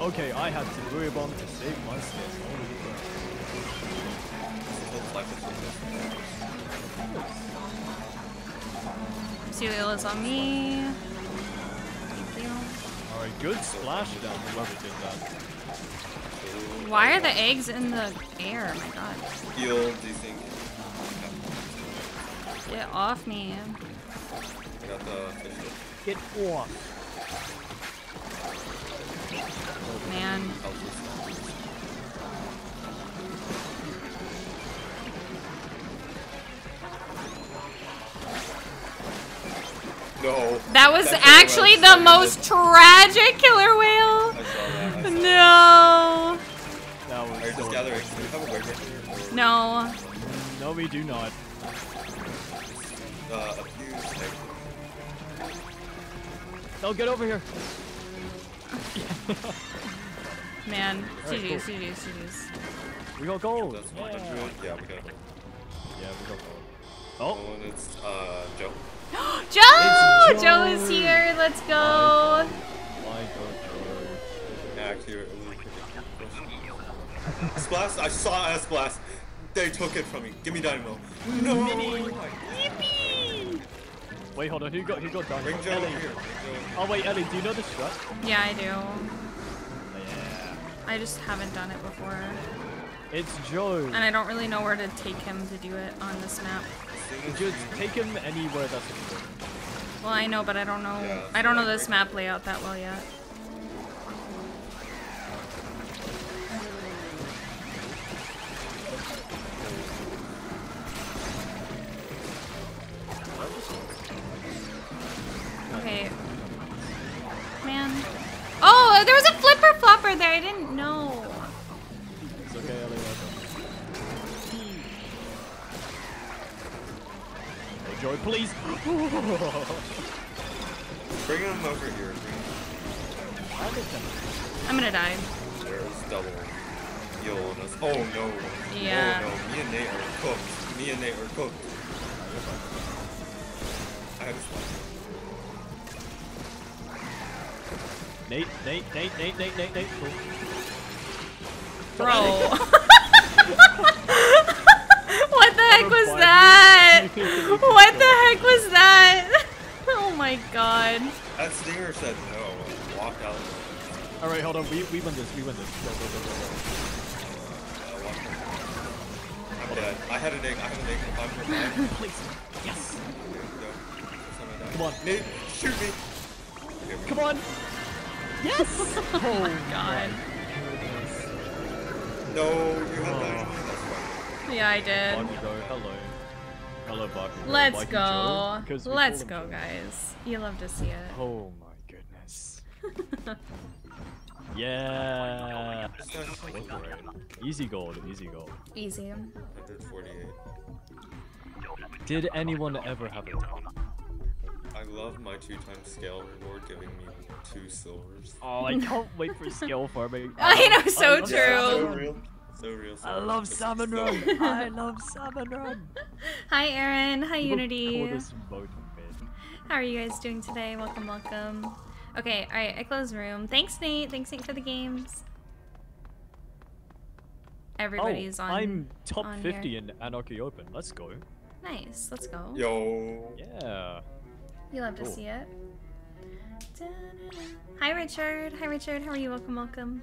Okay, I had to worry bomb to save my skin. Holy Cereal is on me. Thank you. Alright, good splash down whoever did that. Why are the eggs in the air? Oh my god. Heal, do you think? Get off me. I got the fish. Get off. Man. No. That was That actually the most it. tragic killer whale. I saw that. I saw No. That was so gather eggs. Do we have a wig here? No. No, we do not. Uh, a few eggs. No, get over here. [LAUGHS] Man. Alright, CDs, cool. CDs, CDs. We got gold. That's 100. Yeah, we got it. Yeah, we got gold. Oh, Oh, and it's, uh, Joe. [GASPS] Joe! It's Joe Joe. is here. Let's go. my god, Yeah, actually, a really quick. Splash! I saw a splash! They took it from me. Give me dynamo. No! Yippee! Wait, hold on. Who got who got down? Bring Joe Elie. here. Bring Joe. Oh wait, Elie, do you know the strat? Yeah, I do. I just haven't done it before. It's Joe. And I don't really know where to take him to do it on this map. Just take him anywhere that's good. Well, I know, but I don't know. I don't know this map layout that well yet. Oh, there was a flipper flopper there. I didn't know. It's okay, Elie. Hey, Joy, please. [LAUGHS] Bring him over here. Bring. I understand. I'm gonna die. There's double heal on us. Oh no. Oh, yeah. Oh no. Me and Nate are cooked. Me and Nate are cooked. I have a Nate, Nate, Nate, Nate, Nate, Nate, Nate. Cool. Bro. [LAUGHS] [LAUGHS] what the heck was that? What the heck was that? Oh my god. That stinger said no and walked out. All right, hold on. We we win this. We win this. Go go go go go. Walked out. I'm dead. I had an egg. I had an egg for five for. [LAUGHS] Please. Yes. Come on. Nate, shoot me. Okay, we- Come on. Yes. [LAUGHS] Oh my god. No, you had Oh. dynamite. Yeah, I did. Bakugo, hello. Hello, Bakugo. Let's go. go. 'cause Let's go, Joe. guys. You love to see it. Oh my goodness. [LAUGHS] yeah. Easy gold, easy gold. Easy. 148. Did anyone ever have it? I love my two times scale reward giving me two silvers. Oh, I can't [LAUGHS] wait for skill farming. [LAUGHS] I know, so love true. So real. So real. So I real. love It's salmon so- run. I love salmon run. [LAUGHS] Hi, Aaron. Hi, Unity. call this mode mid. How are you guys doing today? Welcome, welcome. Okay, alright, I close room. Thanks, Nate. Thanks, Nate, for the games. Everybody's oh, on. I'm top on 50 here. in Anarchy Open. Let's go. Nice. Let's go. Yo. Yeah. You love to Cool. see it. Hi, Richard. Hi, Richard. How are you? Welcome, welcome.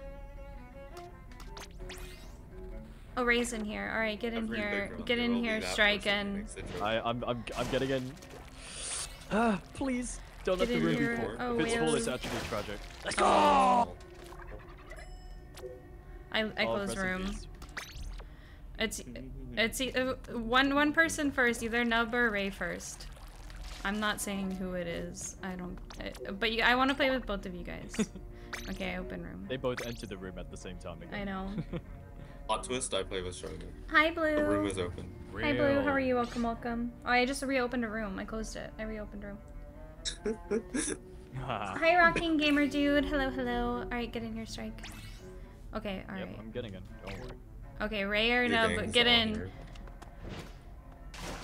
Oh, Ray's in here. All right, get in Every here. Get in here, that strike in. makes it joke. I, I'm, I'm, I'm getting in. Ah, please. Don't let the room be full. Oh, if it's full, it's actually tragic. Let's Oh. I, I Oh, close rest room. peace. It's it's e- uh, one one person first, either Nub or Ray first. I'm not saying who it is. I don't. uh, but you, I want to play with both of you guys. [LAUGHS] okay, open room. They both enter the room at the same time again. I know. [LAUGHS] Hot twist, I play with Stronger. Hi, Blue. The room is open. Hi, Blue. How are you? Welcome, welcome. Oh, I just reopened a room. I closed it. I reopened a room. [LAUGHS] Ah. Hi, rocking gamer dude. Hello, hello. All right, get in here, strike. Okay, all Yep, right. I'm getting in. Don't worry. Okay, Ray or Your Nub, get in. here.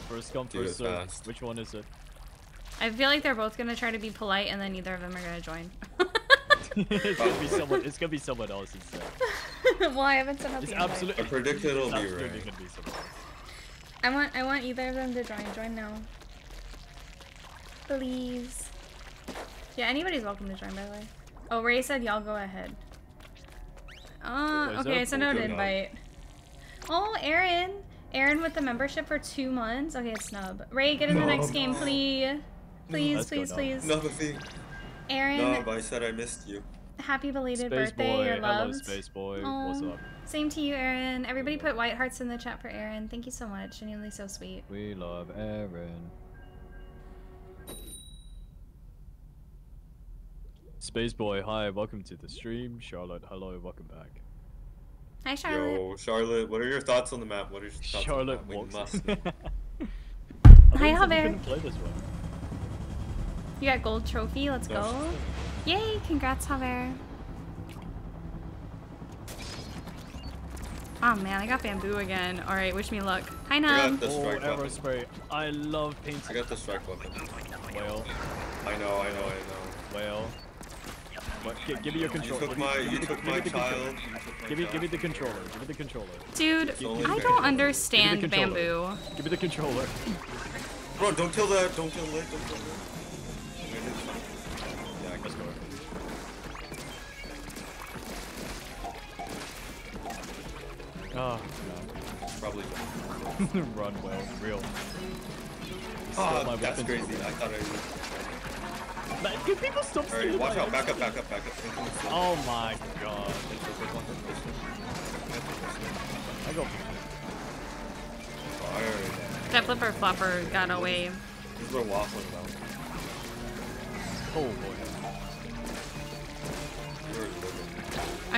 First come, first serve. Which one is it? I feel like they're both gonna try to be polite, and then neither of them are gonna join. [LAUGHS] it's gonna be [LAUGHS] someone. It's gonna be someone else instead. [LAUGHS] well, I haven't sent out It's the invite. absolutely. I predict it'll it's be absolutely right. gonna be someone. else. I want I want either of them to join. Join now. Please. Yeah, anybody's welcome to join by the way. Oh, Ray said y'all go ahead. Uh, okay, that I sent out an Go invite. Oh, Aaron. Aaron with the membership for two months. Okay, snub. Ray, get in the next No. game, please. Please, Let's please, please. No, but see, Aaron, no, but I said I missed you. happy belated Space birthday. boy, You're hello, space boy. What's up? Same to you, Aaron. Everybody put white hearts in the chat for Aaron. Thank you so much. Genuinely so sweet. We love Aaron. Space boy, hi, welcome to the stream. Charlotte, hello, welcome back. Hi, Charlotte. Yo, Charlotte, what are your thoughts on the map? What are your thoughts Charlotte on the map? walks. We must. [LAUGHS] I Hi, didn't think Javier. couldn't play this way. You got gold trophy. Let's No, go. Yay! Congrats, Javier. Oh man, I got bamboo again. All right, wish me luck. Hi, I Nam. got the Oh, strike arrow weapon. spray. I love painting. I got the strike weapon. Well, I know, I know, I know. well. What, gi- give me your You controller. took Give me- my, you the- took my controller. child. You took my Give me, give me the controller. Give me the controller. Dude, I don't understand Give me the controller. bamboo. Give me the controller. Bro, don't kill that. Don't kill it. Don't kill it. Oh, Probably. God. [LAUGHS] Run well, real. Oh, my that's crazy. I thought I. Man, can people stop Alright, watch out. Back up. Back up. Back up. Oh my god. I go. Fire. That flipper flopper got away. These were waffling about. Oh boy.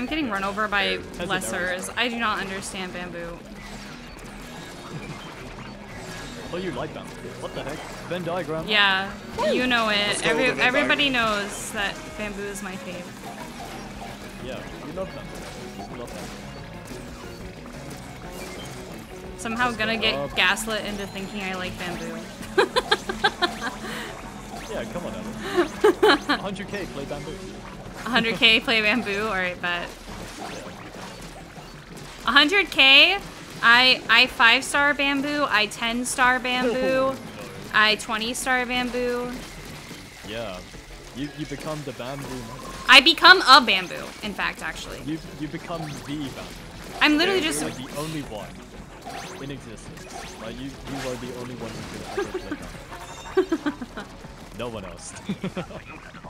I'm getting run over by lessers. I do not understand bamboo. Oh, you like bamboo. What the heck? Venn diagram? Yeah, you know it. Every, everybody knows that bamboo is my fave. Yeah, you love them. You love them. Somehow Let's gonna go get up. gaslit into thinking I like bamboo. Yeah, come on, [LAUGHS] Ellen. 100k, play bamboo. 100k play bamboo. All right, bet. 100k. I I five star bamboo. I 10 star bamboo. [LAUGHS] I 20 star bamboo. Yeah. You you become the bamboo mother. I become a bamboo. In fact, actually, You you become the bamboo. I'm literally just. Like the only one in existence. Like you you are the only one who can ever play [LAUGHS] no one else. [LAUGHS]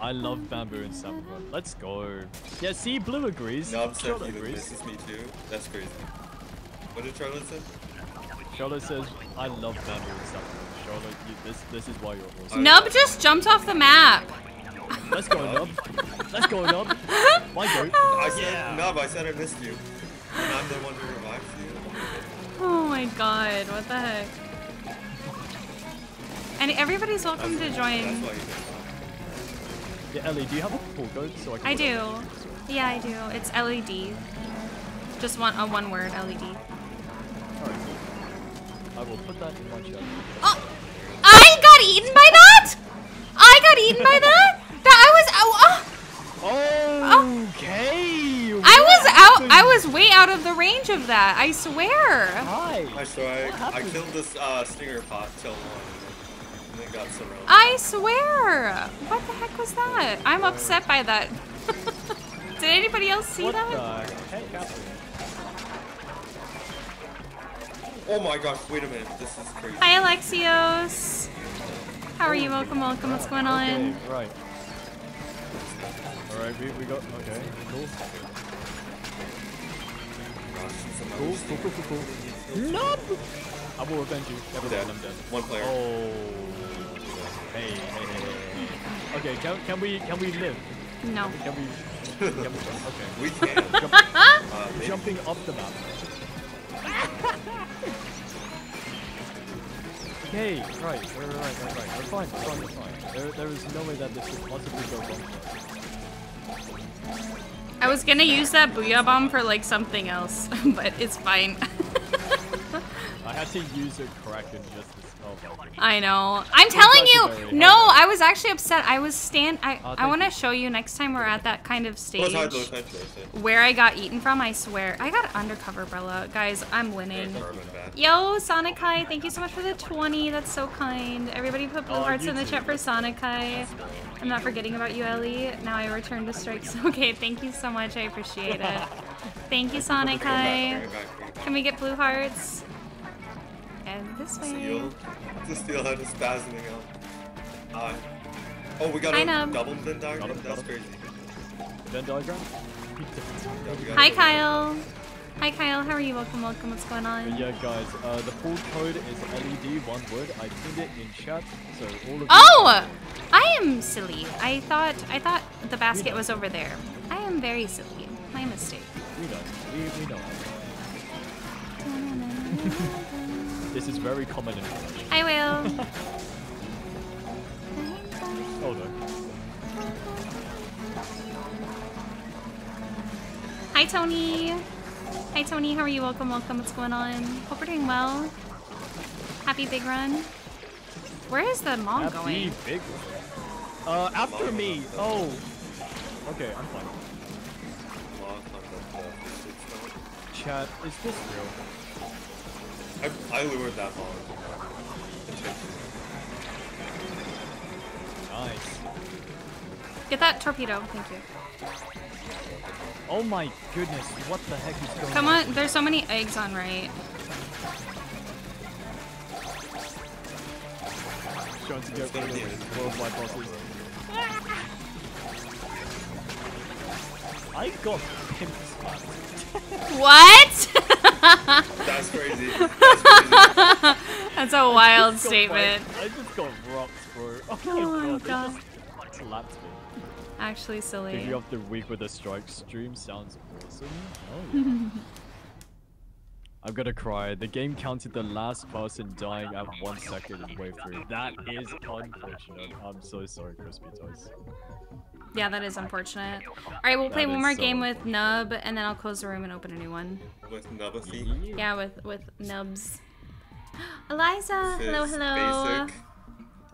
I love bamboo and salmon. Let's go. Yeah, see, Blue agrees. Nub said Charlotte he agrees. misses me too. That's crazy. What did Charlotte say? Charlotte says, I love bamboo and salmon. Charlotte, you, this this is why you're awesome. Nub just jumped off the map. Let's go, Nub. Let's go, Nub. [LAUGHS] My goat. I said, Yeah. Nub, I said I missed you. And I'm the one who revived you. Oh my god, what the heck? And everybody's welcome to join. why you did that. Yeah, Elie, do you have a full goat so I can I do. on the- Yeah, I do. It's LED. Just want a one word LED. Alright, cool. I will put that in my chat. Oh, I got eaten by that. I got eaten by that. [LAUGHS] That I was out. Oh, Okay. I was out. I was way out of the range of that. I swear. Hi. I tried. What I killed this uh, stinger pot till one. And then got surrounded. I swear. What the heck was that? I'm upset by that. [LAUGHS] Did anybody else see what that? the heck? Oh my gosh, wait a minute. This is crazy. Hi, Alexios. How are you? Oh. Welcome, welcome. What's going on? Okay, right. Alright, we, we got. Okay, cool. Cool, cool, cool, cool, cool. Nub! I will avenge you. Never Dead. I'm dead. One player. Oh. Hey, hey, hey, hey, hey. Okay, can, can we can we live? No. Can we? Can we [LAUGHS] okay. We can. [LAUGHS] Jump, Uh, maybe. jumping up the map. [LAUGHS] Okay, right, right, right, right, right. We're fine, we're fine, we're fine. There, there is no way that this could possibly go wrong for us. I was gonna use that booyah bomb for like something else, but it's fine. I had to use a Kraken just to spell that. I know. I'm telling you. No. I was actually upset. I was stand. I Oh, I want to show you next time we're at that kind of Low stage tide, low tide, low tide. where I got eaten from. I swear, I got undercover Brella. Guys, I'm winning. Yo, Sonic Kai, thank you so much for the 20. That's so kind. Everybody put blue Oh, hearts you in the chat for Sonic Kai. I'm not forgetting about you, Elie. Now I return to strikes. [LAUGHS] Okay, thank you so much. I appreciate it. [LAUGHS] Thank you, Sonic Bring it back, bring Kai. it back, bring it back. Can we get blue hearts? And this way. Steel. The steel head is spasming out. Hi. Oh, we got Hi, a Nub. double Venn diagram? Got him, got That's him. crazy. Venn diagram? Yeah, Hi. Kyle. Hi, Kyle. How are you? Welcome, welcome. What's going on? Yeah, guys, uh, the full code is LED, one word. I pinned it in chat, so all of you- Oh, I am silly. I thought I thought the basket was over there. I am very silly. My mistake. We know. We, we know. [LAUGHS] this is very common information. I will. [LAUGHS] Hold on. Hi, Tony. Hi, Tony. How are you? Welcome, welcome. What's going on? Hope we're doing well. Happy big run. Where is the mom Happy going? big one. Uh, after me. Oh. Okay, I'm fine. Lock on the- the six stone. Chat, is this real? I, I lured that ball. The chick. Nice. Get that torpedo. Thank you. Oh my goodness, what the heck is going Come on? on. There's so many eggs on right. Trying to get gonna rid be of it. worldwide bosses. Ah! I got pimp slapped. [LAUGHS] What? [LAUGHS] That's crazy. [LAUGHS] That's crazy. That's a wild [LAUGHS] got statement. wiped- I just got rocked, bro. Oh, Oh my god, just me. Actually silly. Picking up the week with a strike stream sounds awesome. Oh, [LAUGHS] yeah. I'm gonna cry. The game counted the last person dying at one second in wave three. That is unfortunate. I'm so sorry, Crispy Toys. Yeah, that is unfortunate. All right, we'll play That one more so game with Nub, and then I'll close the room and open a new one. With Nubathy. Yeah, with with Nubs. [GASPS] Eliza, hello, hello. Basic.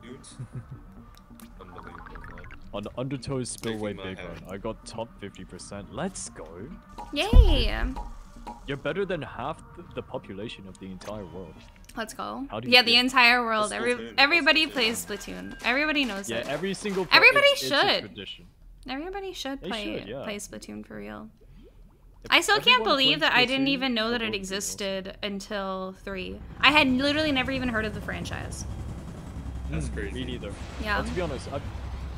Dudes. [LAUGHS] Unbelievable. man. On Undertow Spillway my Big head. Run, I got top 50%. Let's go. Yay! You're better than half the population of the entire world. Let's go. How do you Yeah, the entire world. Every that's everybody Splatoon. plays Splatoon. Everybody knows Yeah, it. every single. per- Everybody it's, it's should. tradition. Everybody should They play should, yeah. play Splatoon for real. If I still can't believe plays that I didn't even know that it world would existed until three. I had literally never even heard of the franchise. That's Mm, crazy. Me neither. Yeah. Well, to be honest, I,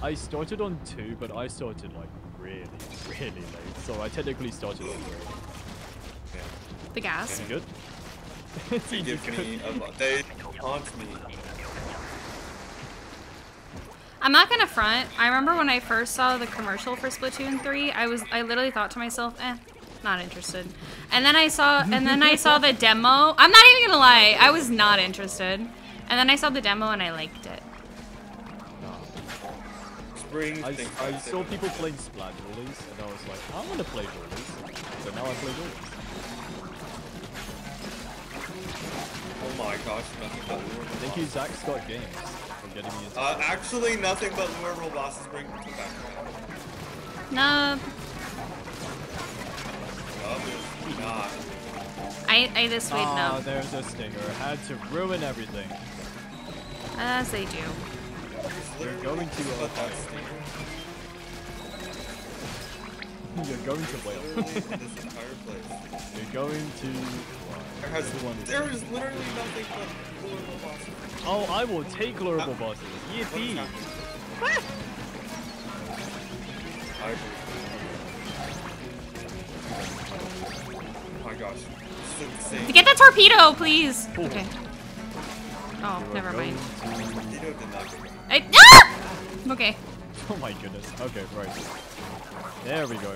I started on two, but I started like really, really late. So I technically started on three. Yeah. The gas. Is good? They give me a lot. They haunt me. I'm not gonna front. I remember when I first saw the commercial for Splatoon 3, I was I literally thought to myself, eh, not interested. And then I saw and then I saw the demo. I'm not even gonna lie, I was not interested. And then I saw the demo and I liked it. Spring I, I saw people playing Splat Rollies, and I was like, I want to play Rollies. So now I play Rollies. Oh my gosh, nothing but lure Thank you, Zach Scott Games, for getting me into Uh, actually, nothing but lure roll bosses bring me back. No, Others not. I I this week Ah, no. there's a stinger. Had to ruin everything. As they do. [LAUGHS] You're going to uh, But that's You're going to Wales. literally this [LAUGHS] entire place. You're going to. There has Everyone is- there is literally nothing but lure roll bosses. Oh, I will take lurable bosses. What is Yippee! happening? I Oh my gosh, this is insane. Get the torpedo, please. Cool. Okay. Oh, You're never mind. going to- Tito did not get me. I, ah! Okay. Oh my goodness. Okay, right. There we go.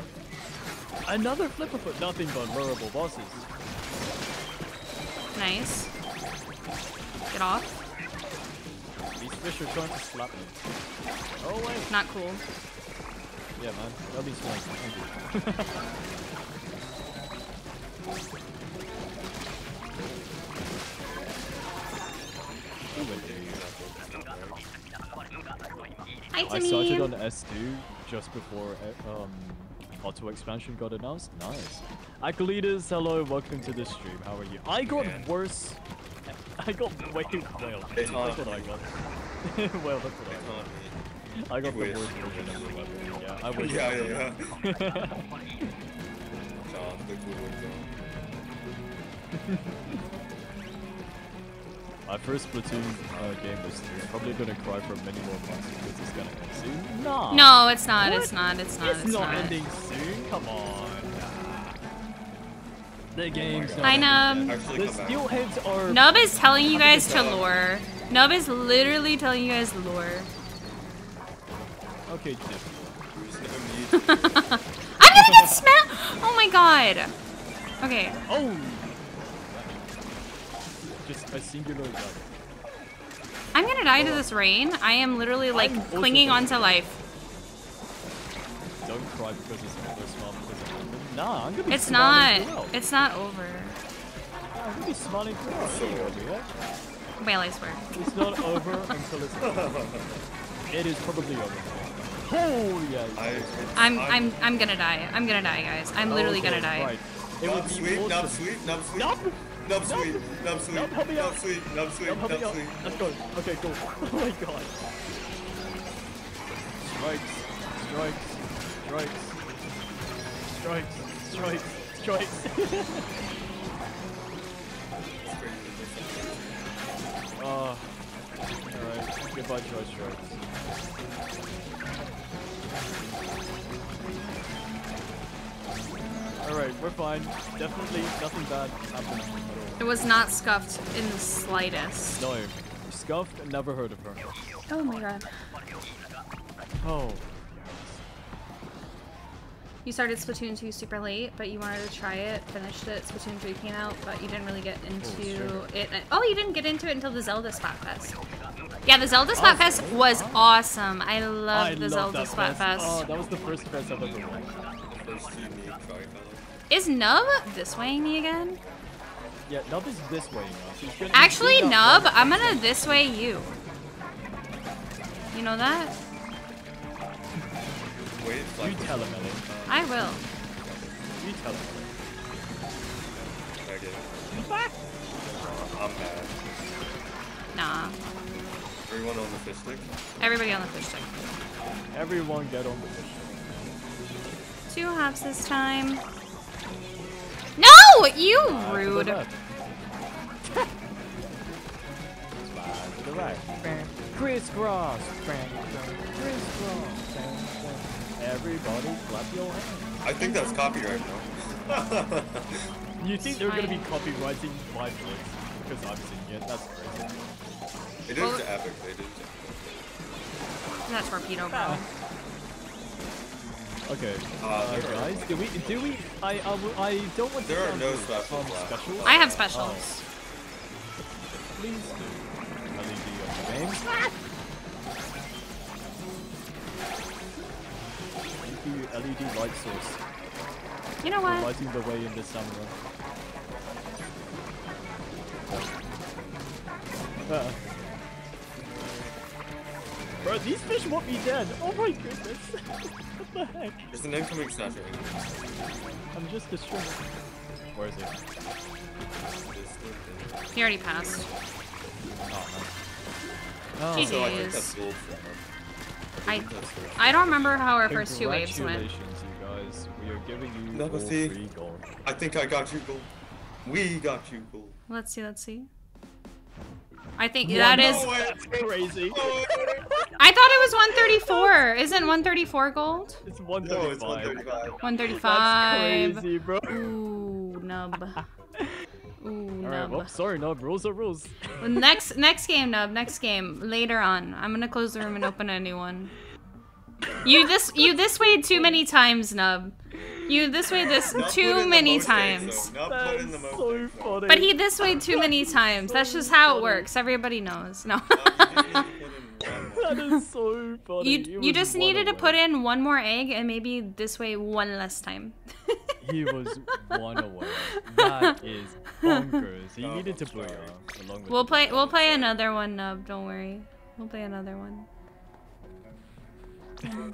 Another flipper foot. Nothing but lurable bosses. Nice. Get off. These fish are trying to slap me. Oh wait. Not cool. Yeah, man. That'll be smart. Thank you. [LAUGHS] Hi, I Timmy. started on S2 just before uh, um, Octo Expansion got announced. Nice. Acolytus, hello, welcome to the stream. How are you? I got Man. worse. I got way well. That's what I got. [LAUGHS] well, that's what I got. I got the worst version of the weapon. Yeah, I wish. Yeah, yeah, yeah. [LAUGHS] My first Splatoon uh, game was three. I'm probably gonna cry for many more months because it's gonna end soon. Nah. No, it's not. What? It's not. It's not. It's, It's, not, not. ending soon. Come on. The game's not Hi, ending Nub. Actually, The come back. steelheads are. Nub is telling you guys to Come lure. Nub is literally telling you guys to lure. Okay, Jim. There's no need. I'm gonna get smacked! Oh my god. Okay. Oh! Just a singular gun. I'm gonna die to this rain. I am literally like I'm clinging gonna- onto life. Don't cry because it's not this one because it happened. Nah, I'm gonna be It's not. throughout. It's not over. Yeah, I'm gonna be smiling throughout. There you. Well, I swear. It's not over until it's over. [LAUGHS] It is probably over. Oh yeah. I, I'm I'm I'm gonna die. I'm gonna die, guys. I'm literally Okay, gonna die. Right. It Nub would be sweet, nub awesome. sweet, nub sweet. Nub! Nub sweet, nub sweet, Nub, help me sweet, nub sweet, Nub, help nub me out. sweet. Let's go. Okay, cool. [LAUGHS] Oh my god. Strikes. Strikes. Strikes. Strikes. Strikes. Strikes. [LAUGHS] Ah. Alright. Goodbye, Choice Strikes. Alright, we're fine. Definitely nothing bad happened at all. It was not scuffed in the slightest. No. Scuffed, and never heard of her. Oh my god. Oh. You started Splatoon 2 super late, but you wanted to try it, finished it, Splatoon 3 came out, but you didn't really get oh, into sure. it. Oh, you didn't get into it until the Zelda Splatfest. Yeah, the Zelda Splatfest oh, was awesome. I loved I the love Zelda that fest. Splatfest. Oh, that was the first fest I've ever won. First unique tricolor. Is Nub this way me again? Yeah, Nub is this way now. She's gonna Actually, Nub, not I'm gonna this way you. You know that? Wait, it's You tell him, Elie. I will. You tell him. I get it. Uh, I'm mad. Nah. Everyone on the fish stick? Everybody on the fish stick. Everyone get on the fish. stick. Two hops this time. No! You ah, Slide rude. left. Slide to the right. Crisscross. Crisscross. Everybody clap your hands. I think that's copyright now. [LAUGHS] You think they're gonna be Fine. copywriting my voice because I'm singing it? That's crazy. it Well- is epic, they did. it. That torpedo, bro. Okay, Uh, uh, guys, do we do we? I I don't want to There are sound no rude, specials um, left. specials. I have specials. Please do. LED of the game. Thank you, LED light source. You know for what? lighting the way in this summer. Uh. Bro, these fish want me dead. Oh my goodness. [LAUGHS] what the heck? There's an incoming snatcher. I'm just a shrimp. Where is he? He already passed. Oh, GG. So I think Jeez. that's gold for her. I I don't remember how our first two waves went. Congratulations, you guys. We are giving you Number all three. gold. I think I got you gold. We got you gold. Let's see, let's see. I think that is. That's crazy. I thought it was 134. Isn't 134 gold? It's No, 135. it's 135. 135. That's crazy, bro. Ooh, nub. [LAUGHS] Ooh, Alright, nub. well, sorry, no, rules are rules. next next game, nub. Next game. Later on. I'm gonna close the room and open a new one. You this you this way too many times, nub. You this way this Not too many times. days. Not put in the That's so funny. But he this way too many times. That's just how it works. Everybody knows. No. No, you just need to put in one more. [LAUGHS] that is so funny. You you just one needed to put in one more egg and maybe this way one less time. [LAUGHS] He was one away. [LAUGHS] That is bonkers. He Oh, needed to I'm booyah along with we'll play we'll play another one, Nub. Don't worry. We'll play another one.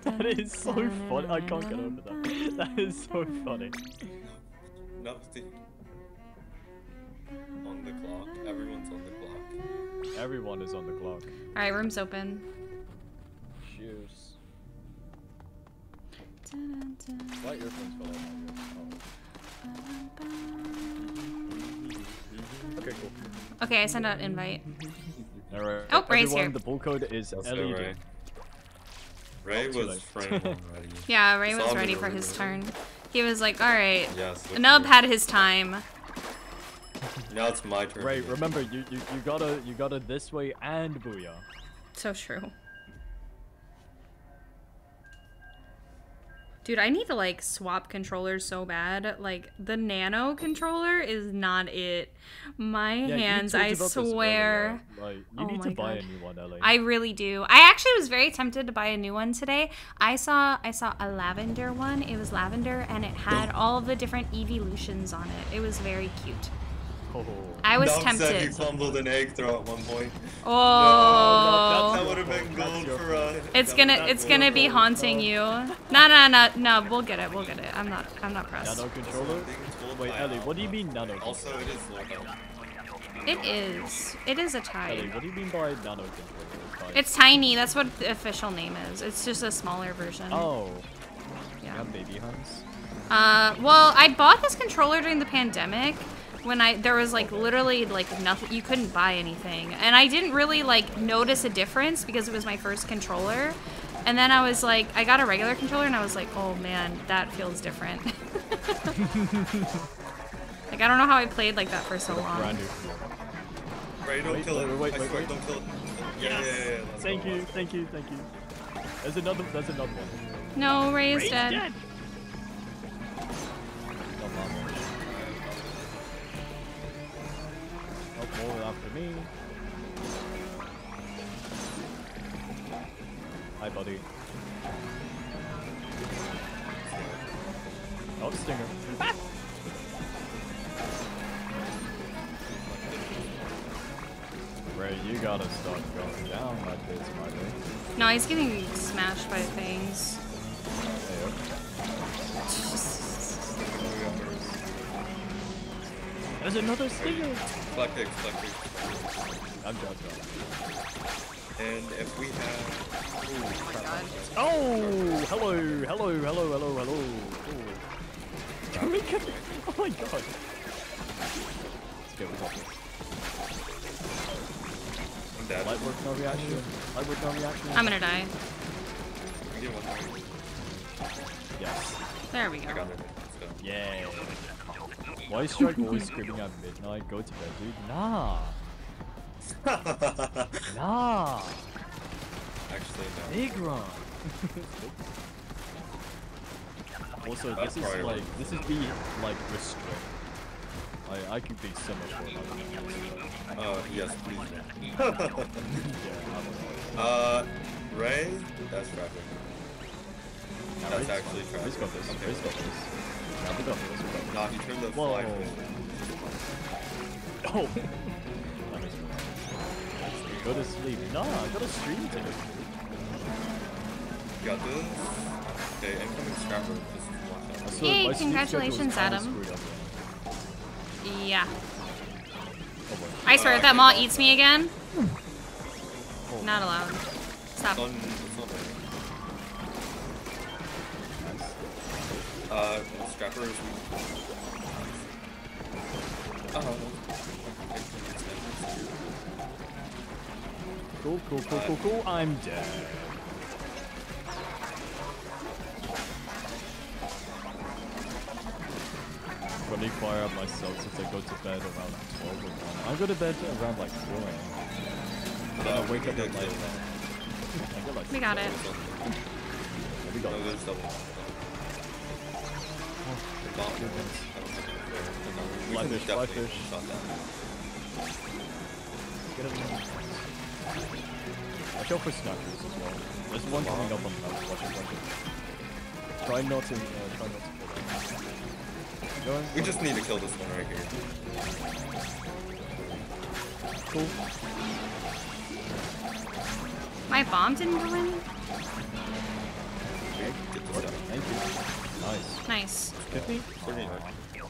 That is so funny. I can't get over that. That is so funny. No, see. On the clock. Everyone's on the clock. Everyone is on the clock. All right, room's open. Cheers. What earphones fell out my? Oh. Okay, cool. Okay, I sent out invite. Alright. Oh, Ray's everyone, here. The bull code is Let's go, LED. Ray. Ray Oh, was late. [LAUGHS] frame. Yeah, Ray was ready for earlier. his turn. He was like, all right. Yes. look Nub had his time. it. [LAUGHS] Now it's my turn. Ray, remember you, you you gotta you gotta this way and booyah. So true. Dude, I need to like swap controllers so bad. Like the nano controller is not it. My Yeah, hands, I swear. Like you Oh need to buy God. a new one, Elie. I really do. I actually was very tempted to buy a new one today. I saw I saw a lavender one. It was lavender and it had all the different evolutions on it. It was very cute. Oh. I was Nub said he tempted. fumbled an egg throw at one point. Oh. That would have been gold your for uh It's gonna would've it's been gonna be gold. haunting you. No no no no, we'll get it, we'll get it. I'm not I'm not pressed. Nano controller? Wait, Elie, what do you mean nano? Also, it is low health. It is. It is a Elie, what do you mean by nano controller? It's tiny, that's what the official name is. It's just a smaller version. Oh, you yeah. have baby hands. Uh well I bought this controller during the pandemic when I there was like literally like nothing you couldn't buy anything. And I didn't really like notice a difference because it was my first controller. And then I was like I got a regular controller and I was like, "Oh man, that feels different." [LAUGHS] like I don't know how I played like that for so long. Brand new. Ray, don't Wait, kill wait, it. wait, I wait, swear, wait. don't kill it. Yeah, yeah, yeah. yeah. Thank you, let's thank you, thank you. There's another, there's another one. No, Ray is Ray's dead. dead. No mama. No more after me. Hi, buddy. Oh, stinger. [LAUGHS] Ray, you gotta stop going down like this, my dude. No, he's getting smashed by things. Hey, There's another stinger! Collect eggs, collect eggs. I'm done, done. And if we have. Ooh, crap. Oh! Hello, hello, hello, hello, hello. Ooh. Can we get... Oh my god. Let's go with this. I'm dead. Light work, no reaction. Light work, no reaction. I'm gonna die. We get one more. Yes. There we I got go. it. Let's go. Yeah. Why is Strike always screaming at midnight? Go to bed, dude. Nah. [LAUGHS] Nah. Actually, no. Big run. [LAUGHS] also, That's this is like this is the like restrict. I I could be so much more like Uh, yes, please. [LAUGHS] Yeah, I don't know. uh, Ray? That's traffic. Nah, That's Ray's actually fine. Ray's got this. Okay. Ray's got this. Yeah, we got this. We got this. Nah, he turned the Whoa. fly. [LAUGHS] Oh. That is right. Go to sleep. Nah, I got a stream today. Got this. Okay, incoming scrapper. Just watch I Yay, congratulations, schedule is kinda Adam. yeah. Yeah. Oh, boy. I swear, Uh, if that okay, mall eats me again, Oh, not allowed. Stop. It's Uh, scrapper is weak. Oh. Cool, cool, cool, cool, cool. I'm dead. Let me fire up myself since I go to bed around 12 or 1. I go to bed around like 4 a.m. Then Uh, I wake we up at like... I get like We got it. [LAUGHS] We got it. Definitely fish. shot that. Get it. Watch out for snipers as well. There's one coming up on the map. Watch it, watch it. Try not to, uh, try not to kill them. Going. We just need to kill this one right here. Cool. My bomb didn't go in? Okay, get this. Thank you. Nice. Nice. 50? Pretty nice.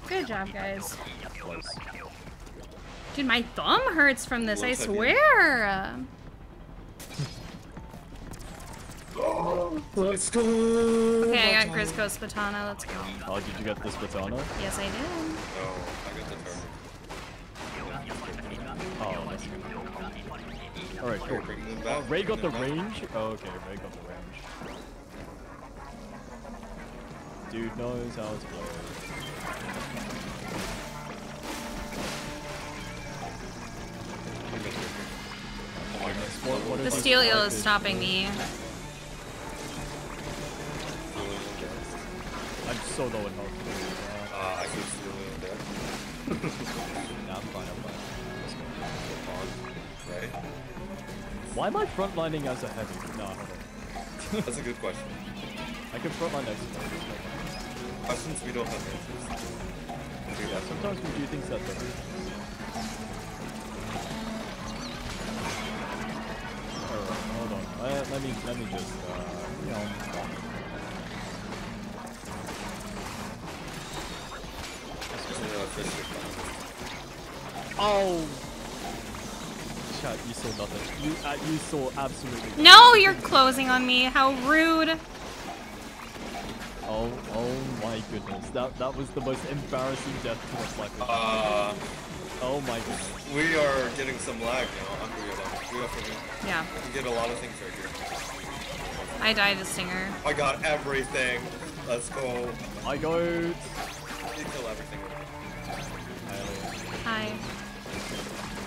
Good job, guys. Dude, my thumb hurts from this, I Looks like swear. Let's go! Okay, I got Grizzco's Splatana. Let's go. Oh, did you get this katana? Yes, I did. Oh, I got the turret. Oh, nice. Alright, cool. Here, bring them back. Oh, Ray got the range? Oh, okay, Ray got the range. Dude knows how to play. Oh my goodness. What, what The steel eel is stopping me. I'm so low in health. Ah, I could steal it there. [LAUGHS] Nah, I'm fine, I'm fine. Right? Why am I frontlining as a heavy? No, hold on. That's a good question. [LAUGHS] I can frontline next to them. Questions we don't have answers. Yeah, sometimes we do things that don't. Alright, hold on. Uh, let me let me just uh you know fish stick. Oh Chat, you saw nothing. You uh, you saw absolutely No, you're closing on me. How rude. Oh oh my goodness. That that was the most embarrassing death to a sniper. Uh, oh my goodness. we are getting some lag now. I'm pretty lag. We have to Yeah, we get a lot of things right here. I died a Stinger. I got everything. Let's go. I go You kill everything. Hi.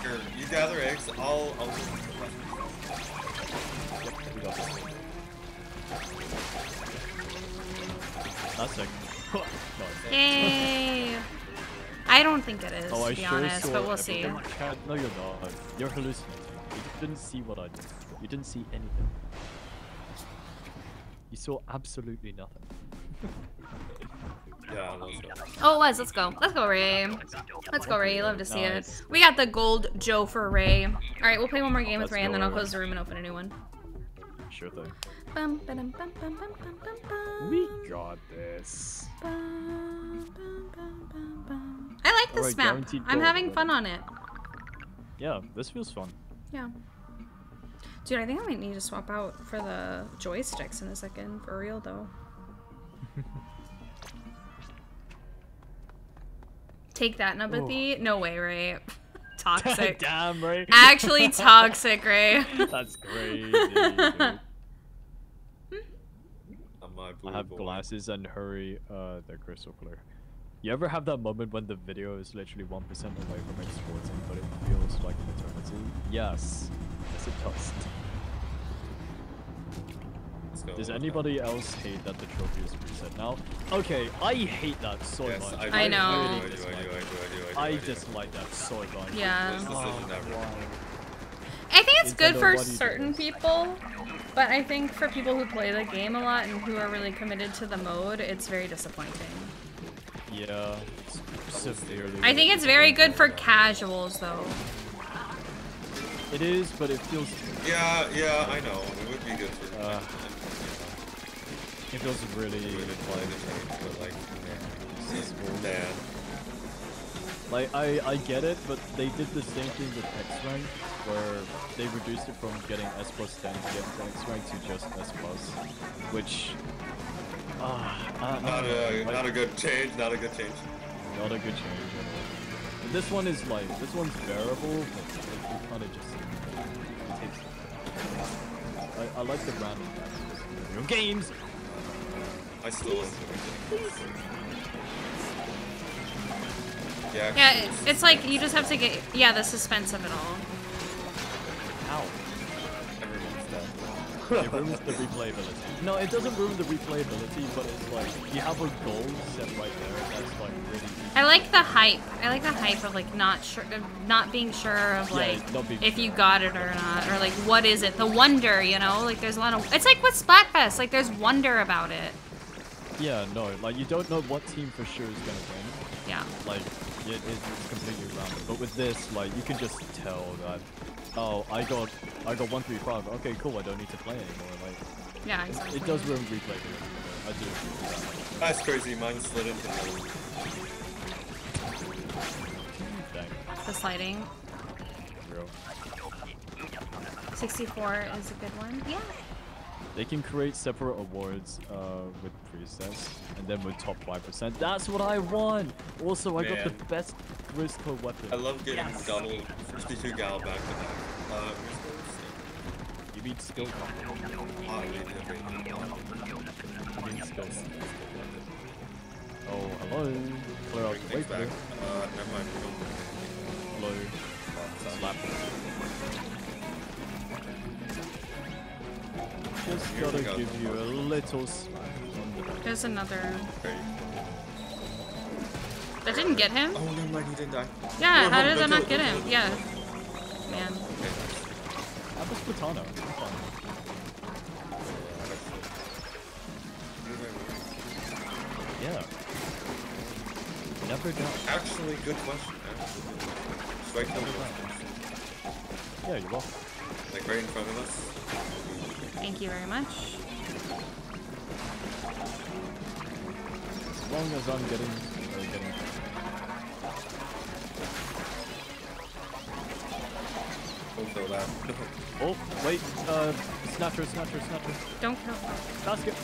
Here, you gather eggs. I'll I'll. We got this. That's sick. Yay. I don't think it is, Oh, I to be sure honest, saw but we'll see. everything. Cat, no, you're not. You're hallucinating. You didn't see what I did. You didn't see anything. You saw absolutely nothing. Yeah. Oh, it was. Let's go. Let's go, Ray. Let's go, Ray. Love to see Nice. it. We got the gold Joe for Ray. All right, we'll play one more game with Let's Ray, and then I'll Ray. close the room and open a new one. Sure thing. Bum, ba-dum, bum, bum, bum, bum, bum, bum. We got this. Bum, bum, bum, bum, bum. I like this map. I'm having fun on it. Yeah, this feels fun. Yeah. Dude, I think I might need to swap out for the joysticks in a second. For real, though. [LAUGHS] Take that, Nubbathy. Oh. No way, Ray. [LAUGHS] Toxic. [LAUGHS] Damn, Ray. Actually toxic, Ray. That's crazy. Dude. My blue I have boy. glasses and hurry. Uh, they're crystal clear. You ever have that moment when the video is literally 1% away from exporting, but it feels like an eternity? Yes. Yes, it does. Does anybody else hate that the trophy is reset now? Okay, I hate that so Yes, much. I, I know. I really do, I do, I dislike do, I do. I do, I I do. dislike that so much. Yeah. Worst decision. I think it's good for why do you do certain people, but I think for people who play the game a lot and who are really committed to the mode, it's very disappointing. Yeah, it's severely. I think it's very good for casuals, though. It is, but it feels Yeah, yeah, I know. It would be good for. Uh, it feels really really play the change, but like, accessible. man. Like I, I get it, but they did the same thing with X rank, where they reduced it from getting S plus 10 to getting to X rank to just S plus, which, ah, uh, Not a not a good change. Not a good change. not a good change. at this one is like, this one's bearable, but like, you kind of just it takes. I, I like the random matches in video games. I still enjoy it. Yeah. Yeah, it- it's like you just have to get, yeah, the suspense of it all. It ruins the replayability. No, it doesn't ruin the replayability, but it's like you have a goal set right there. That's like really. I like the hype. I like the hype of like not sure, of not being sure of like being if sure. you got it or not, or like what is it? The wonder, you know. Like there's a lot of. It's like with Splatfest. Like there's wonder about it. Yeah, no, like you don't know what team for sure is gonna win. Yeah. Like it, it's completely random. But with this, like you can just tell that. Oh, I got, I got one three five. Okay, cool. I don't need to play anymore. Like Yeah. Exactly. it does ruin replay. I do. That's crazy. Mine slid into the. Dang, The sliding. bro. 64 is a good one. Yeah. They can create separate awards uh, with presets, and then with top 5%. That's what I want! Also, I got the best Grizzco weapon. I love getting Yes. Gal, 52 Gal back to back. Uh, You mean skill combo. the- they did it right now. You mean skill. Oh, hello. Clear out the way back. Uh, never mind. Hello. oh, Slap. Just Here gotta go. give you a little smack on the. There's another. Great. That didn't get him. Oh, never mind. He didn't die. Yeah. Oh, How no, did that don't not get don't him? do it. Yeah. Man. Okay. That was Platano. Yeah. Never done. Actually, good question. Actually. Should I kill him? Yeah, you're welcome. Like right in front of us? Thank you very much. As long as I'm getting, uh, getting Don't throw that. Oh, wait, uh, snatcher, snatcher, snatcher. Don't kill. Basket,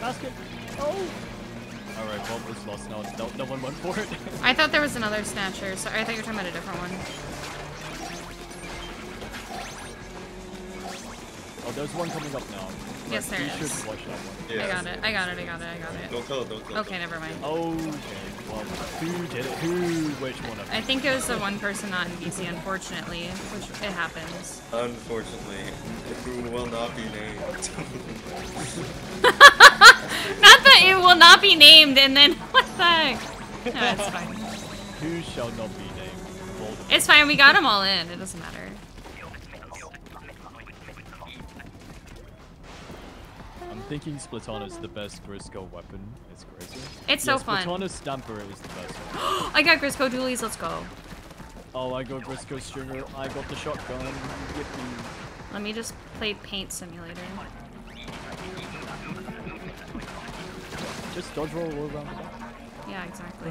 basket. Oh! Alright, well, it's lost now. No, no one went for it. I thought there was another snatcher, so I thought you were talking about a different one. Oh, there's one coming up now. Yes, there you is. should watch that one. yeah. I got it. I got it. I got it. I got it. Don't kill it, don't kill it. Okay, never mind. Oh, okay, well, who did it? Who? Which one of I think it was the one person not in BC, unfortunately, which it happens. Unfortunately, who will not be named. [LAUGHS] Not that it will not be named, and then [LAUGHS] what the heck? No, it's fine. [LAUGHS] Who shall not be named? Voldemort. It's fine. We got them all in. It doesn't matter. Thinking Splatana is the best Grizzco weapon. It's crazy. It's so yes, fun. Splatana Stamper is the best. [GASPS] I got Grizzco Dualies. Let's go. Oh, I got Grizzco Stringer. I got the shotgun. Yippee. Let me just play Paint Simulator. Just dodge roll all around the back. Yeah, exactly.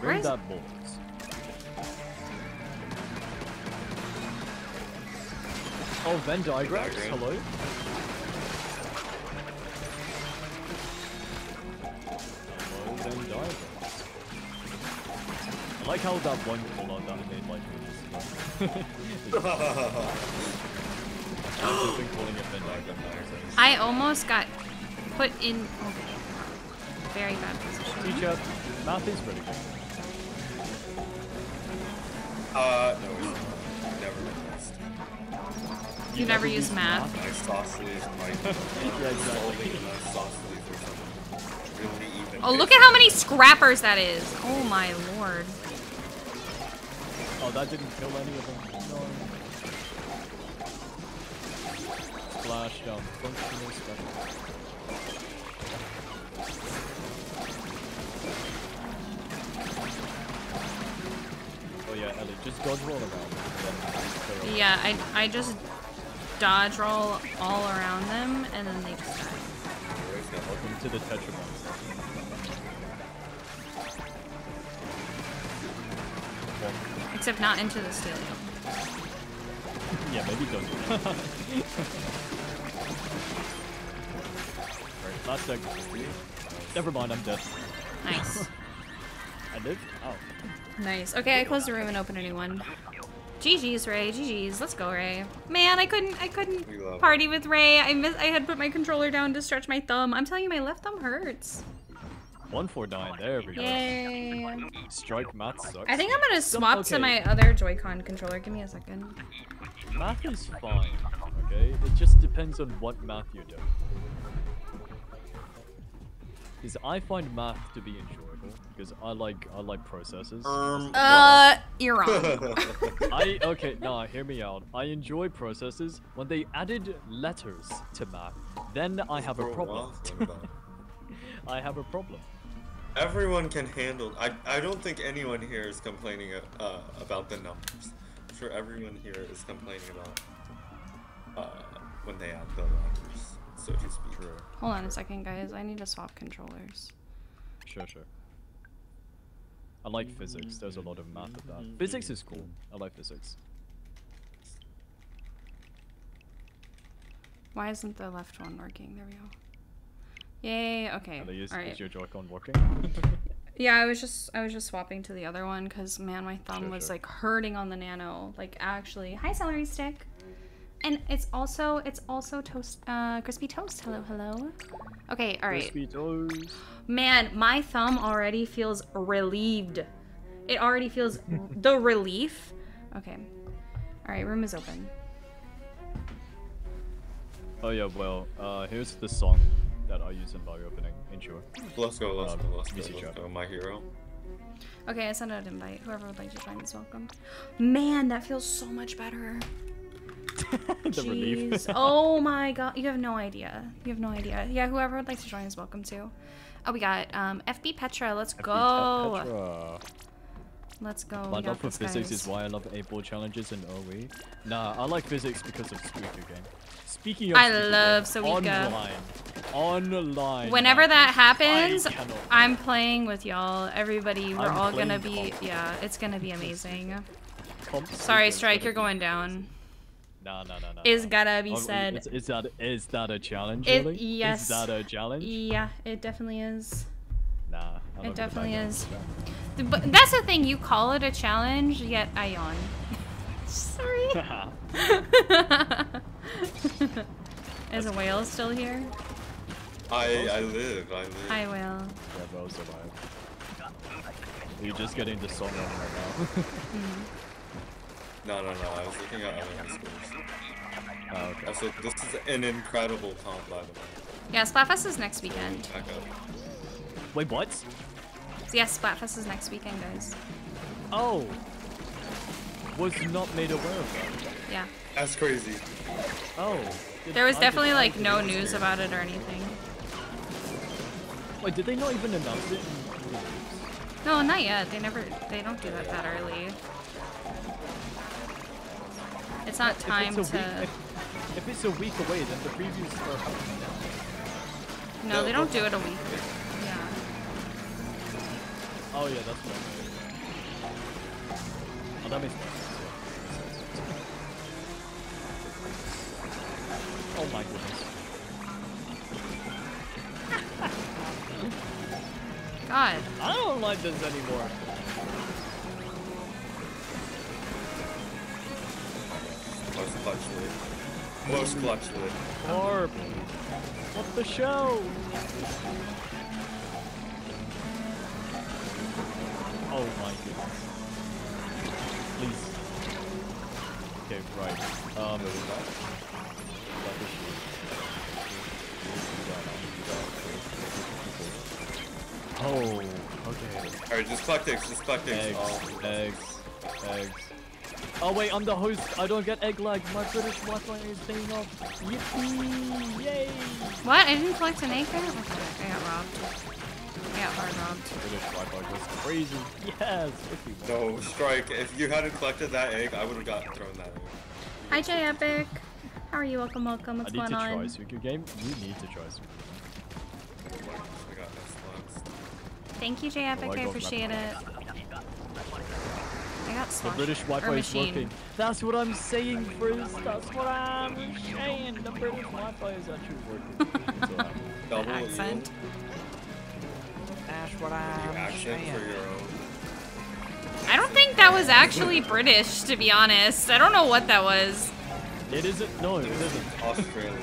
Where Bring that balls. Oh, Venn diagrams. Hello. Hello, Venn diagrams. I like how that one color that I made like I've just been calling it Venn diagram now. I almost got put in very bad position. Teacher, math is pretty good. uh, no, You never used math. My sauces might Yeah, exactly. solving or something. Really even. Oh, look at how many scrappers that is. Oh my lord. Oh, that didn't kill any of them. No. Splash down. Functional special. Oh yeah, Ellie, just dodge roll around. Yeah, I, I just dodge roll all around them and then they just die. Welcome to the Tetrabox. Except not into the steel. [LAUGHS] yeah, maybe don't. [LAUGHS] Alright, last deck. Never mind, I'm dead. Nice. [LAUGHS] I did? Oh. nice. Okay, I closed the room and opened a new one. GG's Ray, GG's. Let's go, Ray. Man, I couldn't I couldn't We love party with Ray. I miss I had put my controller down to stretch my thumb. I'm telling you my left thumb hurts. 149, there we go. Yay. Strike math sucks. I think I'm gonna Some- swap to my other Joy-Con controller. Give me a second. Math is fine, okay? It just depends on what math you're doing. is I find math to be enjoyable because I like I like processes. Um, Uh, you're wrong. [LAUGHS] I okay, nah, hear me out. I enjoy processes when they added letters to math. Then I have a problem. what? What about- [LAUGHS] I have a problem. Everyone can handle. I I don't think anyone here is complaining uh, about the numbers. I'm sure everyone here is complaining about uh, when they add the letters, so to speak. True. Hold on a second, guys. I need to swap controllers. Sure, sure. I like physics. There's a lot of math of that. Physics is cool. I like physics. Why isn't the left one working? There we go. Yay. Okay. Are is, All right. is your Joy-Con working? [LAUGHS] Yeah, I was just I was just swapping to the other one because man, my thumb Sure, was sure. like hurting on the nano. Like actually, hi celery stick. And it's also it's also toast uh crispy toast. Hello, hello. Okay, all right. Crispy toes. Man, my thumb already feels relieved. It already feels [LAUGHS] the relief. Okay. All right, room is open. Oh yeah, well, uh, here's the song that I use in my opening intro. Let's go. Let's go. Let's go. Let's chat. go. My hero. Okay, I sent out an invite. Whoever would like to join is welcome. Man, that feels so much better. [LAUGHS] the relief. Jeez. oh my god. You have no idea. You have no idea. Yeah, whoever would like to join is welcome too. Oh, we got um, FB Petra. Let's go. Petra. Let's go. My love for physics guys. is why I love 8 ball challenges and OE. Nah, I like physics because of Suika game. Speaking of I Suika love game, Suika. Online. Online. Whenever that happens, I cannot- I'm playing with y'all. Everybody, we're I'm all gonna be. comp. Yeah, it's gonna be amazing. Comp Sorry, Strike, you're going down. Nah, nah, nah, nah. Is nah. gotta be Oh, said. Is, is that is that a challenge? It- really? yes. Is that a challenge? Yeah, it definitely is. Nah. I don't It definitely is. counts. Th- But that's the thing. You call it a challenge, yet I yawn. [LAUGHS] Sorry. [LAUGHS] [LAUGHS] is a whale still here? I I live. I live. I whale. Yeah, bro, survive. You're just getting the song right now. Mm-hmm. No, no, no. I was looking at other scores. oh, ah, okay. Also, this is an incredible comp, by the way. Yeah, Splatfest is next weekend. Back up. Wait, what? So yes, Splatfest is next weekend, guys. Oh. Was not made aware of that. Yeah. That's crazy. Oh. There was definitely like no news about it or anything. Wait, did they not even announce it? in the news? No, not yet. They never. They don't do that that early. It's not If time it's to. week, if, if it's a week away, then the previews are happening now. No, they don't do it a week. Yeah. Oh yeah, that's meant. Oh, that makes more sense. yeah. Makes sense. Oh my goodness. God. I don't like this anymore. Most clutchly. Most clutchly. Barb. What the show? Oh my goodness. Please. Okay, right. Um. Oh, okay. Alright, just collect eggs. Just collect eggs. Eggs, Oh, eggs, eggs. Oh wait, I'm the host. I don't get egg lag. My British Wi-Fi is paying off. Yippee! Yay! What? I didn't collect an egg there? Okay, I got robbed. I got hard robbed. British Wi-Fi goes crazy. Yes. No, Strike. If you hadn't collected that egg, I would have got thrown that egg. Hi, J Epic. How are you? Welcome, welcome. What's going on? I need going to on? try Suika game. You need to try Suika. I Thank you, J Epic. Oh, I I appreciate it. I got The. British or Wi-Fi is working. That's what I'm saying, Frizz. That's what I'm saying. The British Wi-Fi is actually working. [LAUGHS] That's what happened. Double accent. That's what You I'm accent for your own. I don't think that was actually British, to be honest. I don't know what that was. It isn't. No, it isn't. Australian.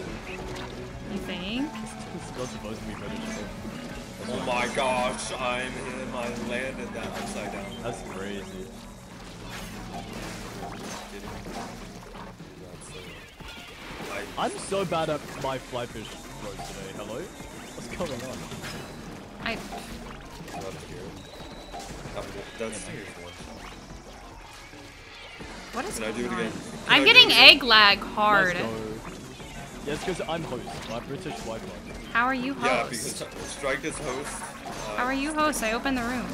You think? It's not supposed to be British. Oh my gosh, I'm him. I landed that upside down. That's crazy. I, I'm so bad at my fly fish. throws today. Hello? What's going on? I Not here. That's here's one. what is Can I do it going again? on? Can I'm I getting it egg lag hard. Let's go. Yes, because I'm host. My British Wi-Fi. How are you host? Yeah, because Strike is host. Uh, How are you host? I opened the room.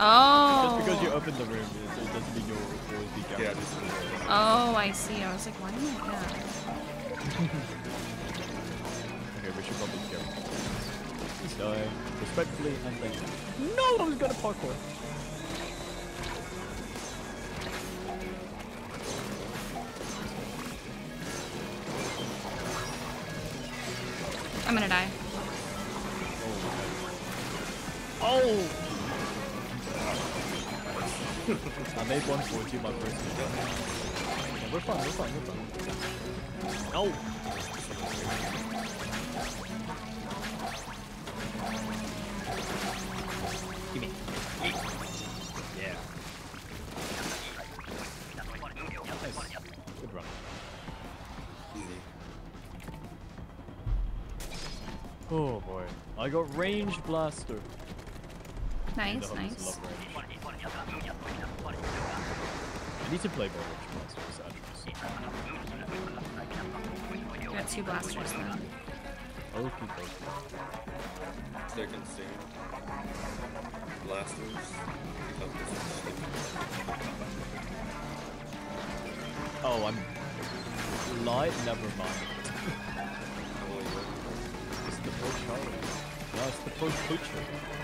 Oh. Just because you opened the room, it, it doesn't mean you'll always be Yeah, guaranteed. just Oh, I see. I was like, why am I? Yeah. Okay, we should probably go. Please die. Respectfully and thank you. No, I was gonna parkour. I'm gonna die. Oh! I made one for you, my first video. Yeah, we're fine, we're fine, we're fine. No! Give me. Yeah. Nice. Good run. easy. Oh boy. I got range blaster. Nice, The homies nice. love range. I need to play more range blasters, actually. Got two blasters then. Oh, Okie dokie. Second scene. Blasters. Oh, I'm light. Never mind. Oh, yeah. It's the pro Charlie. No, it's the pro poacher.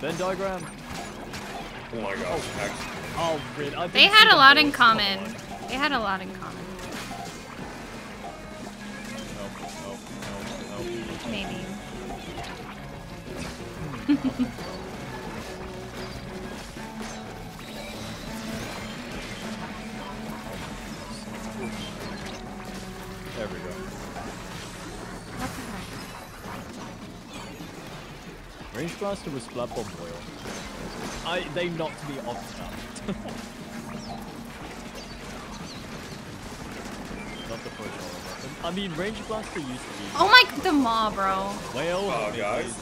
Venn diagram. Oh my gosh, actually. Oh. I They had a lot in common. on. They had a lot in common. No, no, no, no. Maybe. [LAUGHS] Range blaster was flat bomb oil. I they knocked me off that. [LAUGHS] Not the pro Charlie weapon. I mean, range blaster used to be Oh my, the maw, bro. whale. Oh, guys.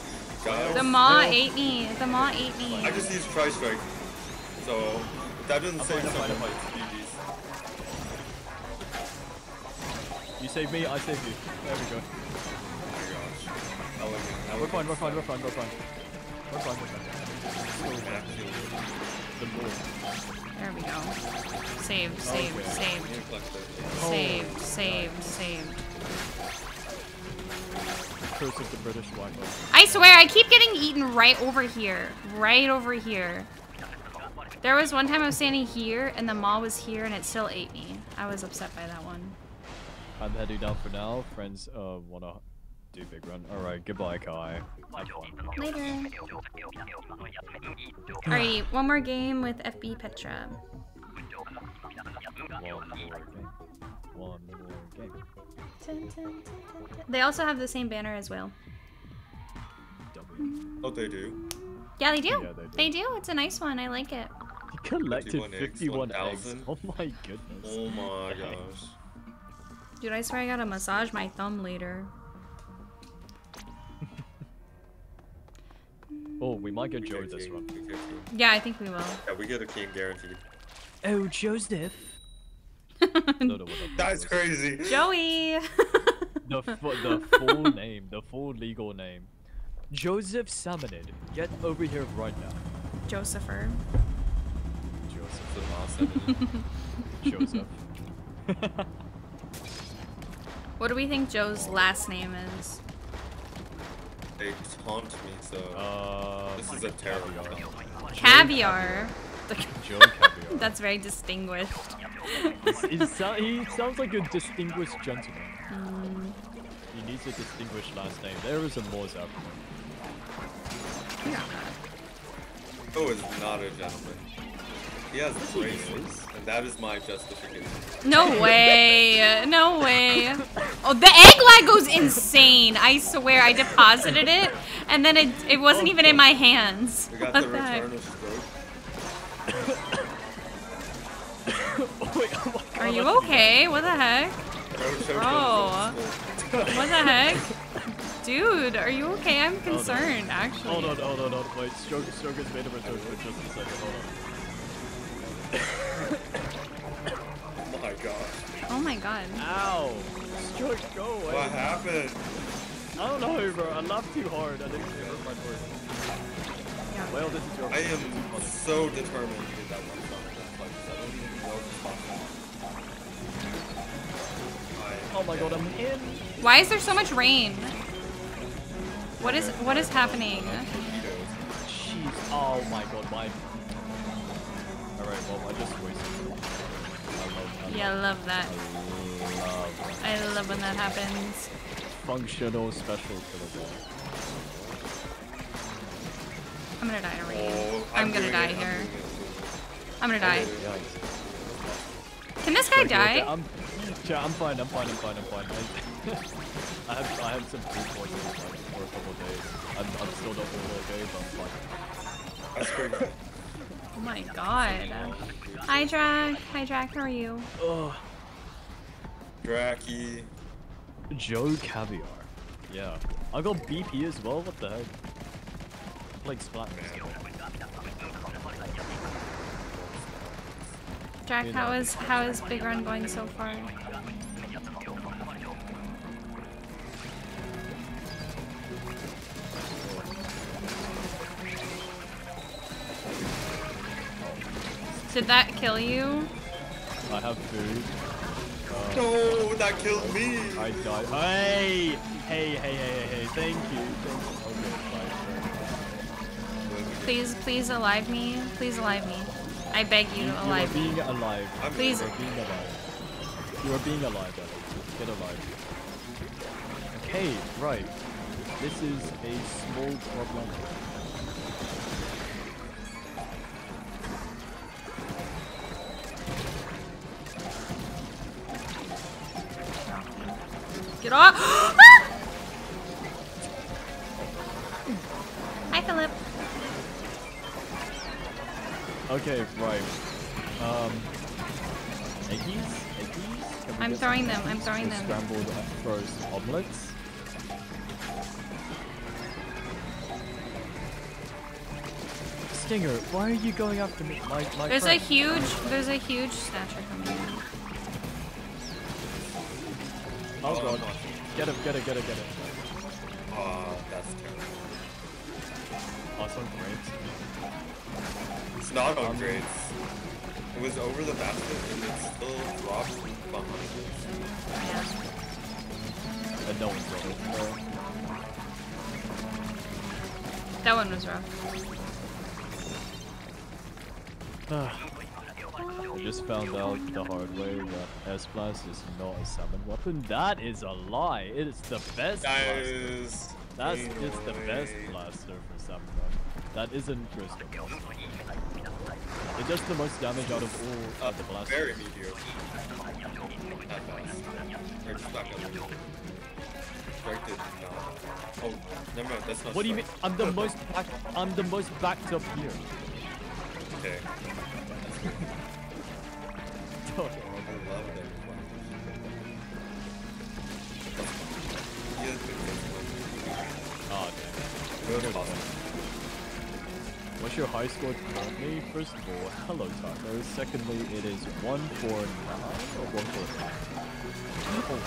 Guys. The maw No. ate me. The maw ate me. I just used Tri Strike. So, that doesn't I'm say fine, I'm fine, something. I'm fine. it's GG's. You save me, I save you. There we go. Oh my gosh. Elegant, We're fine, we're fine, we're fine, we're fine. We're fine, we're fine. Actually, The more. There we go. Saved, saved, Okay. saved. inflected. Saved, saved, saved. Curse of the British Wi-Fi. I swear, I keep getting eaten right over here. Right over here. There was one time I was standing here, and the maw was here, and it still ate me. I was upset by that one. I'm heading down for now. Friends, uh, wanna do big run. Alright, goodbye, Kai. Have. Later. Alrighty, one more game with FB Petra. One more game. One. They also have the same banner as well. W. Oh, they do. Yeah, they do. Yeah, they they, do. do. It's a nice one. I like it. He collected 51 eggs, 51 eggs. Oh my goodness. Oh my gosh. Dude, I swear I gotta massage my thumb later. Oh, we might get We Joe get this king, run. we get king. Yeah, I think we will. Yeah, we get a king guaranteed. Oh, Joseph. Don't know what That's was. crazy. Joey! [LAUGHS] The, fu- the full [LAUGHS] name, the full legal name. Joseph Salmonid. Get over here right now. Josepher. Joseph. [LAUGHS] The boss. Joseph. What do we think Joe's last name is? They taunt me, so uh, this is a terrible taunt. Caviar. [LAUGHS] Joe Caviar. That's very distinguished. he, so- he sounds like a distinguished gentleman. He needs a distinguished last name. There is a Morse out Oh, is not a gentleman. He has braces, and that is my justification. No way. No way. Oh, the egg lag goes insane. I swear. I deposited it, and then it, it wasn't even in my hands. We got What the the heck? return of stroke. oh, wait, oh my god. Are you okay? What the heck? Bro, Bro. What the heck? Dude, are you okay? I'm concerned, actually. Hold on, hold on, hold on. Wait, Stroke, Stroke has made a return for just a second. Hold Oh my god. Oh my god. on. Ow! Stroke, go away. What happened? I don't know, bro. I laughed too hard. I didn't give it my word. Yeah. Well, this is your I am so determined to get that one song. That's like, I don't even know if it's possible. Oh my god, I'm in. Why is there so much rain? What is what is happening? Jeez. Oh my god, my. Alright, well, I just wasted. I love, I Yeah, I love that. love I love when that happens. functional special for the ball. I'm gonna die to. Oh, I'm gonna die it, I'm here. I'm gonna die. Can this guy Okay, okay, die? I'm, yeah, I'm fine, I'm fine, I'm fine, I'm fine. I, [LAUGHS] I have I have some food poisoning like, for a couple of days. I'm, I'm still not all okay, but I'm fine. [LAUGHS] That's crazy. Oh my god. Hi, Drac. Hi, Drac. How are you? Oh. Dracky. Joe Caviar. Yeah. I got BP as well, what the heck? Like Splat. Drac, You how know. is how is Big Run going so far? Did that kill you? I have food. No, that killed me. I died. Hey! Hey, hey, hey, hey, hey. Thank you. Thank you. Okay, fine. Please, please alive me. Please alive me. I beg you You, to you are alive me. being alive. I'm Please. You are being alive. You are being alive, Alex. Get alive. Okay, right. This is a small problem. Get off! [GASPS] Hi, Philip. Okay, right. Um, eggies? Eggies? I'm throwing them, I'm throwing them. Scrambled frozen omelets. Stinger, why are you going after me? My, my There's a huge, there's a huge snatcher coming in. Oh god. Get him, get it, get it, get it. Oh, that's terrible. Awesome, great. It's not on Um, grades. It was over the basket and it still dropped behind it. Yeah. And no one's on it. That one was rough. Just found out the hard way that S-Blast is not a summon weapon. That is a lie. It is the best That blaster. is. That's it's the best blaster for summon weapon. That isn't crystal. It does the most damage out of all Uh, of the blasters. very mediocre. Not fast. Or just not gonna. Strike did. Oh, never mind. That's not. What do you mean? I'm the most back. I'm the most backed up here. Okay. I love that. He has been Oh damn. good. Good awesome. What's your high score currently? First of all, hello Taco. Secondly, it is one four nine or one four five. Oh,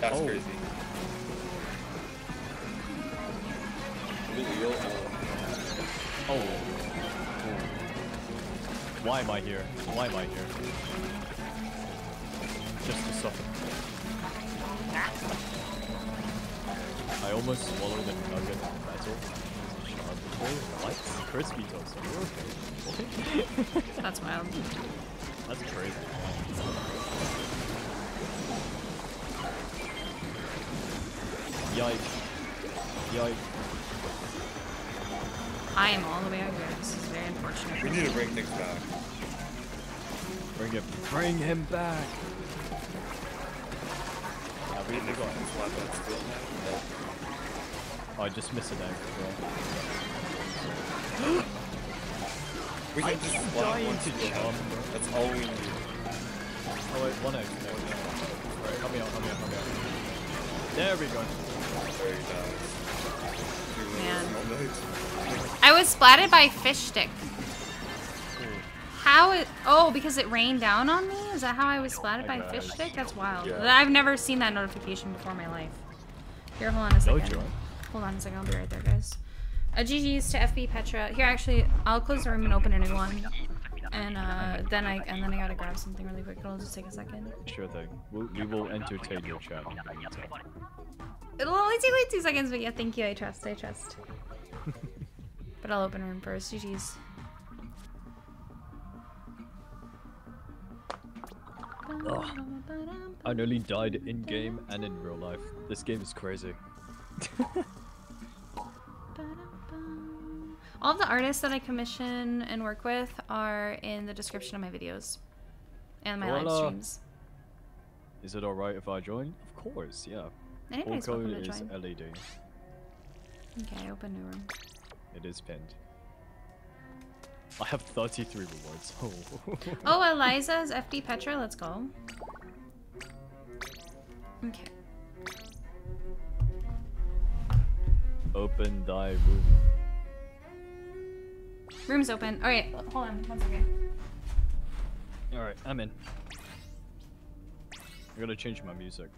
That's Oh. crazy. Oh. Why am I here? Why am I here? Just to suffer. I almost swallowed a nugget of metal. Sharp. What? Crispy toast. Are you okay? [LAUGHS] That's wild. That's crazy. Yikes. Yike. I am all the way out here. This is very unfortunate. we need to bring things back. Bring him. Bring him back. Yeah, we, And we if got we can that still Oh, I just missed an egg. we can I just keep slap dying one jump. That's all we need. I Oh wait, one X. No, no. Alright, help me out, help me out, help me out. There we go. Very nice. Man. I was splatted by fish stick. How it? Oh, because it rained down on me. Is that how I was splatted by fish stick? That's wild. Yeah. I've never seen that notification before in my life. Here, hold on a second. Hold on a second. I'll be right there, guys. A GG's to FB Petra. Here, actually, I'll close the room and open a new one. And uh, then I and then I gotta grab something really quick. It'll just take a second. Sure thing. We'll, we will entertain your chat. in the meantime. It'll only take like two seconds, but yeah, thank you. I trust. I trust. [LAUGHS] but I'll open a room first. GG's. I nearly died in game and in real life. This game is crazy. [LAUGHS] All the artists that I commission and work with are in the description of my videos and my live streams. Is it alright if I join? Of course, yeah. Anybody's code welcome to is join. LED. Okay, open new room. It is pinned. I have 33 rewards. Oh. [LAUGHS] Oh, Eliza's FD Petra. Let's go. Okay. Open thy room. Room's open. All right, hold on one second. Alright, I'm in. I gotta change my music.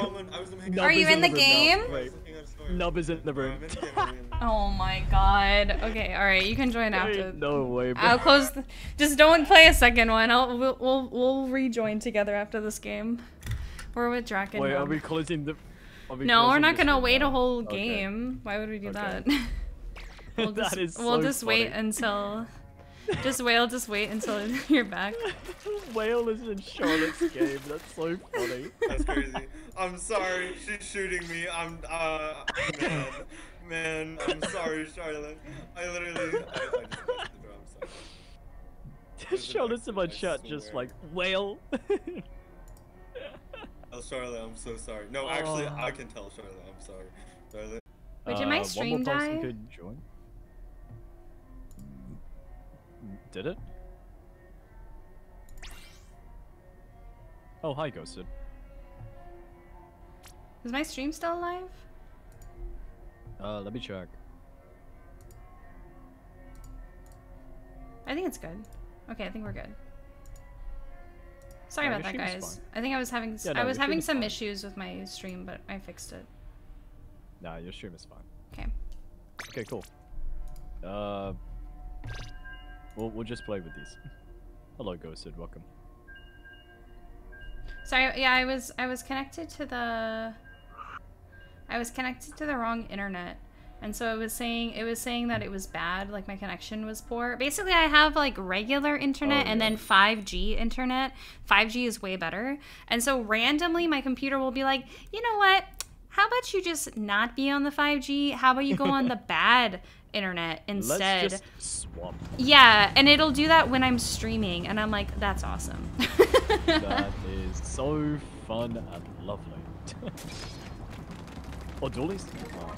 Roman, I was looking Nub Are you is in the room now. game? I Wait, was looking at a story. Nub is in the room. in the game, I'm in the game. Oh my god. Okay, all right. You can join after. No way, bro. I'll close. The, just don't play a second one. I'll we'll we'll, we'll rejoin together after this game. We're with Draken. Wait, now. are we closing the... are we No, we're not gonna wait now? a whole Okay. game. Why would we do Okay. that? [LAUGHS] we'll That just, is we'll so just wait until. [LAUGHS] Just whale, just wait until [LAUGHS] you're back. Whale is in Charlotte's game. That's so funny. That's crazy. I'm sorry, she's shooting me. I'm uh man, man. I'm sorry, Charlotte. I literally, I, I just closed the door. I'm sorry. Charlotte's in my I chat just like, whale. Oh, Charlotte, I'm so sorry. No, actually, Oh. I can tell Charlotte. I'm sorry. Charlotte. Wait, did my Uh, one stream more person die? Could join. Did it? Oh, hi, Ghosted. Is my stream still alive? Uh, let me check. I think it's good. Okay, I think we're good. Sorry about that, guys. I think I was having Yeah, I was having some fine. issues with my stream, but I fixed it. Nah, your stream is fine. Okay. Okay, cool. Uh, we'll we'll just play with these. [LAUGHS] Hello, Ghosted. Welcome. Sorry, yeah, I was I was connected to the I was connected to the wrong internet. And so it was saying it was saying that it was bad, like my connection was poor. Basically, I have like regular internet Oh, and yeah. then 5G internet. 5G is way better. And so randomly my computer will be like, "You know what? How about you just not be on the 5G? How about you go on the [LAUGHS] bad internet instead?" Let's just swap. Yeah, and it'll do that when I'm streaming and I'm like, "That's awesome." that [LAUGHS] is so fun and lovely. oh, dualies? Oh.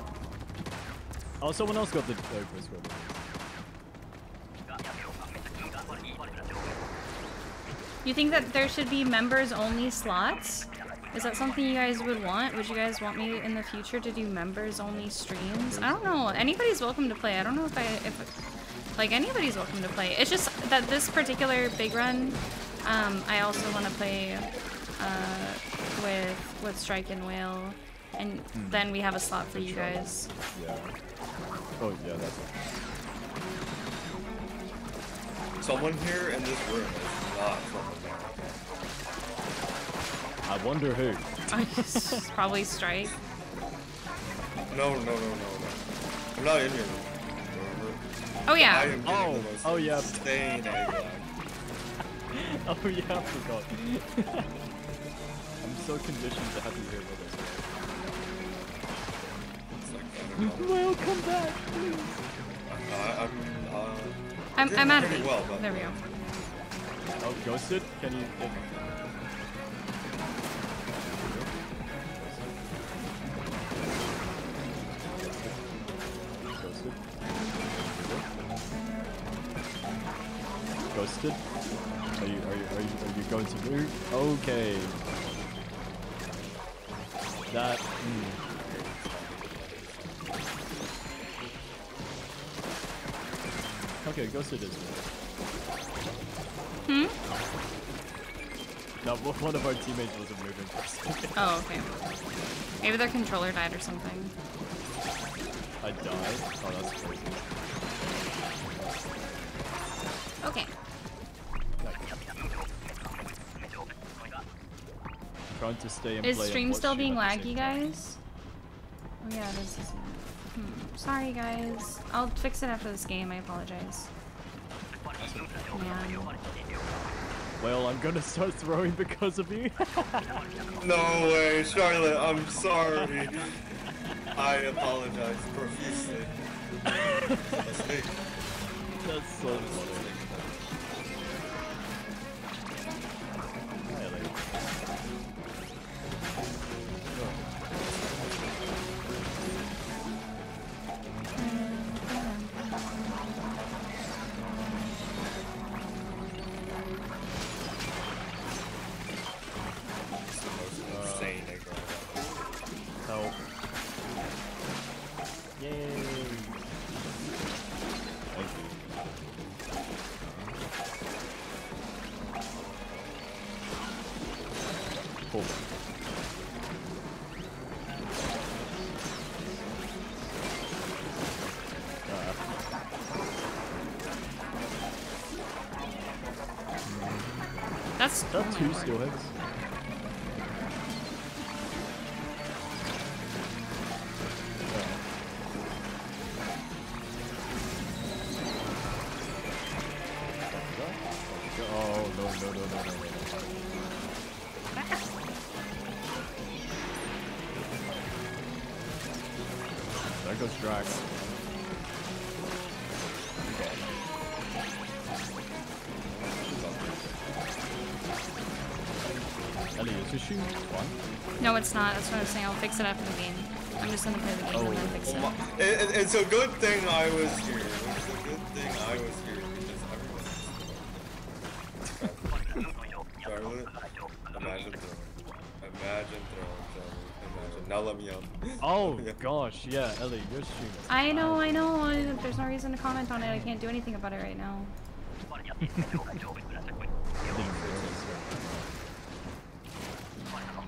Oh, someone else got the first one. You think that there should be members only slots? Is that something you guys would want? Would you guys want me in the future to do members only streams? I don't know. Anybody's welcome to play. I don't know if I if like anybody's welcome to play. It's just that this particular big run, um, I also want to play uh, with with Strike and Whale, and hmm. then we have a slot for you guys. Yeah. Oh, yeah, that's it. Someone here in this room is not from America. I wonder who. [LAUGHS] Probably Strike. No, no, no, no, no. I'm not in your room. Remember? Oh I yeah. am Oh, the most oh, oh yeah. insane. [LAUGHS] Oh, yeah, I forgot. [LAUGHS] I'm so conditioned to have you here with us. Well, come back, please. Uh, I'm, uh, I'm, I'm out of it. well, but There we go. Oh, ghosted? Can you? Get... Ghosted. Are you are you are you, are you going to move? Okay. That. Mm. Okay, go sit this way. Hmm? No, one one of our teammates wasn't moving for a second. Oh, okay. Maybe their controller died or something. I died. Oh, that's crazy. Okay. I'm trying to stay in Is play and stream still being at the same laggy, guys? Oh yeah, this is. Sorry, guys. I'll fix it after this game. I apologize. Man. Well, I'm gonna start throwing because of you. [LAUGHS] No way, Charlotte, I'm sorry. I apologize profusely. Mistake. [LAUGHS] That's so funny. That two still heads? Fine? No, it's not. That's what I'm saying. I'll fix it after the game. I'm just gonna play the game oh, and then fix Oh it. my, it, it- it's a good thing I was here. It's a good thing I was here because everyone. Charlotte, imagine throwing. Imagine throwing, Charlotte. Imagine. Now let me up. Oh Yeah. gosh, yeah, Elie, you're is I know. I know. I- There's no reason to comment on it. I can't do anything about it right now. [LAUGHS] I didn't realize.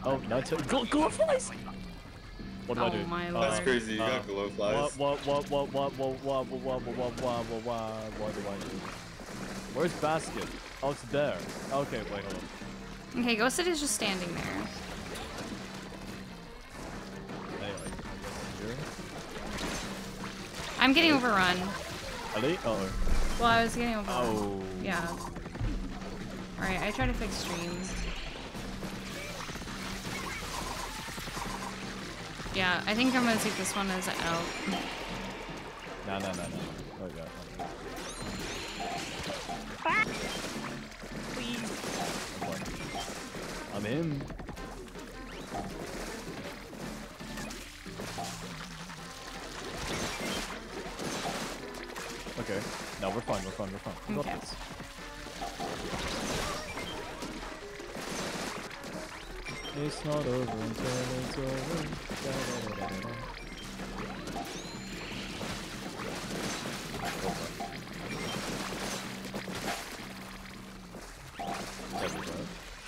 Oh, now to go go flies. What do I Oh do? my Uh, That's crazy. You uh, got glow flies. What what what what what what what what what what what what what what do I do? Where's basket? Oh, it's there. Okay, wait, hold on. Okay, Ghosted is just standing there. I, I guess here. I'm getting overrun. Elie? Uh oh. Well, I was getting overrun. Oh. Yeah. Alright, I try to fix streams. Yeah, I think I'm gonna take this one as an out. No, no, no, no. Oh god. Please. I'm in. Okay. No, we're fine. We're fine. We're fine. Okay. It's not over until it's over. Da, da, da.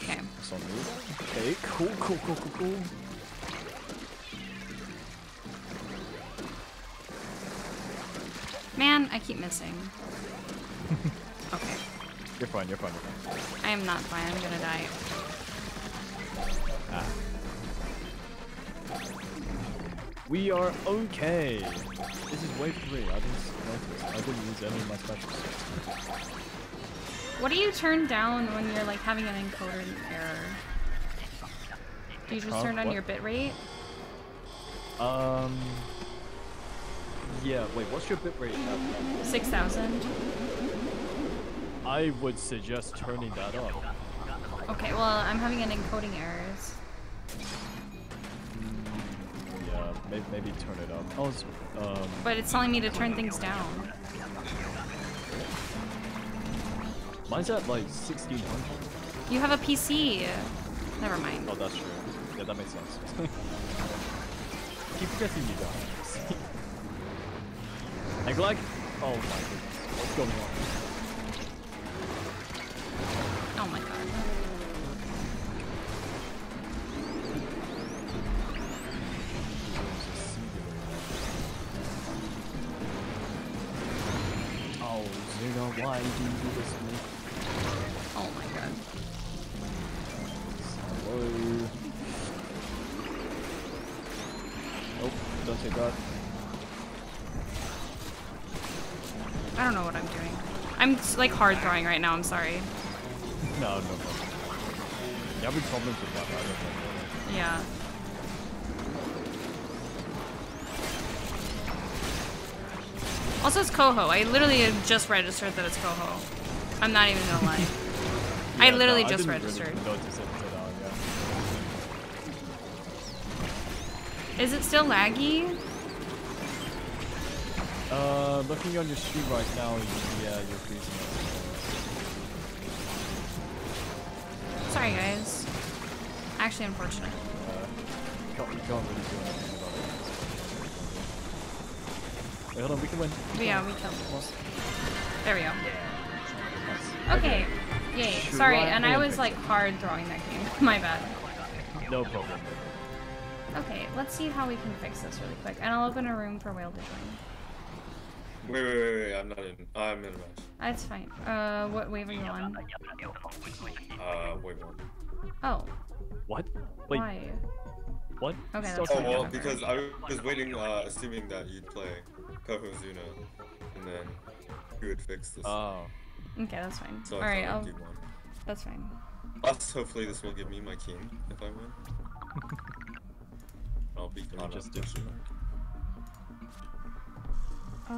Okay. That's on me. Okay, cool, cool, cool, cool, cool. Man, I keep missing. [LAUGHS] Okay. You're fine, you're fine, you're fine. I am not fine. I'm gonna die. Ah. We are okay. This is wave three. I didn't. I didn't use any of my specials. What do you turn down when you're like having an encoder error? Do you just turn down What? your bitrate? Um. Yeah. Wait. What's your bitrate? now? 6000? I would suggest turning that up. Okay, well, I'm having an encoding errors. Yeah. Maybe, maybe turn it up. Oh. It's, um. But it's telling me to turn things down. Mine's at like 1600. You have a PC. Never mind. Oh, that's true. Yeah, that makes sense. [LAUGHS] Keep forgetting you guys. Egg lag? Oh my goodness. What's going on? Like hard throwing right now. I'm sorry. No, no problem. Having problems with that, I. Yeah. Also, it's Coho. I literally have just registered that it's Coho. I'm not even gonna lie. [LAUGHS] I Yeah, no, literally I just registered. Really notice it until yeah. Is it still laggy? Uh, looking on your stream right now, yeah, you're freezing. Sorry, guys. Actually, unfortunate. Uh, can't, can't really do anything about it. Wait, hold on, we can win. We yeah, we killed. There we go. Nice. Okay. Yay. Sorry, Try and I was like hard throwing that game. [LAUGHS] My bad. No problem. Okay, let's see how we can fix this really quick. And I'll open a room for Wail to join. Wait, wait, wait, wait. I'm not in. I'm in a rush. That's fine. Uh, what wave are you on? Uh, wait one. Oh, What? Wait, why? what? Okay, that's Oh fine. from well, because I was waiting, uh, assuming that you'd play Cohozuna, and then you would fix this. Oh. Okay, that's fine. so I Alright, thought I'll, I'd do one. that's fine. Plus, hopefully this will give me my king if I win. [LAUGHS] I'll be Let me just up do this year. Uh,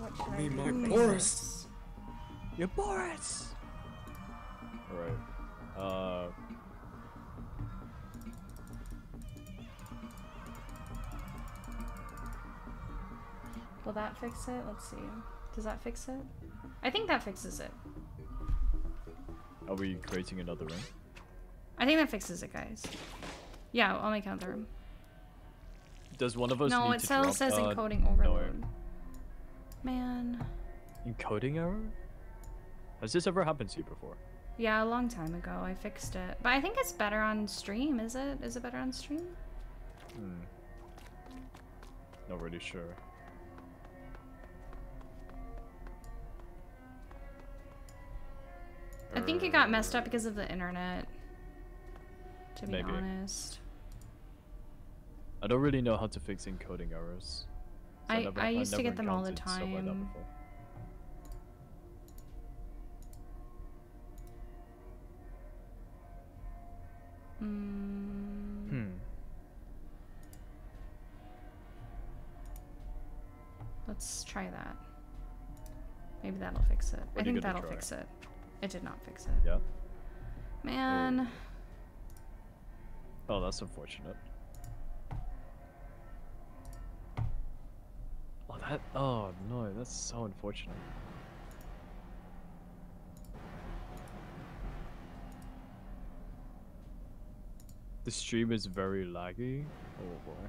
what should I Me, my? Boris. You're Boris! Alright. Uh. Will that fix it? Let's see. Does that fix it? I think that fixes it. Are we creating another room? I think that fixes it, guys. Yeah, I'll make another room. Does one of us No, need it to still drop, says uh, encoding no. Man. Encoding error? Has this ever happened to you before? Yeah, a long time ago I fixed it. But I think it's better on stream, is it? Is it better on stream? Hmm. Not really sure. I think it got messed up because of the internet. To be Maybe. honest. I don't really know how to fix encoding errors. So I- never- I used to never get them all the stuff like time. Mm, Hmm. Let's try that. Maybe that'll fix it. What I think that'll fix it. It did not fix it. Yeah. Man. Oh, that's unfortunate. Oh, that. Oh no, that's so unfortunate. The stream is very laggy. Oh boy.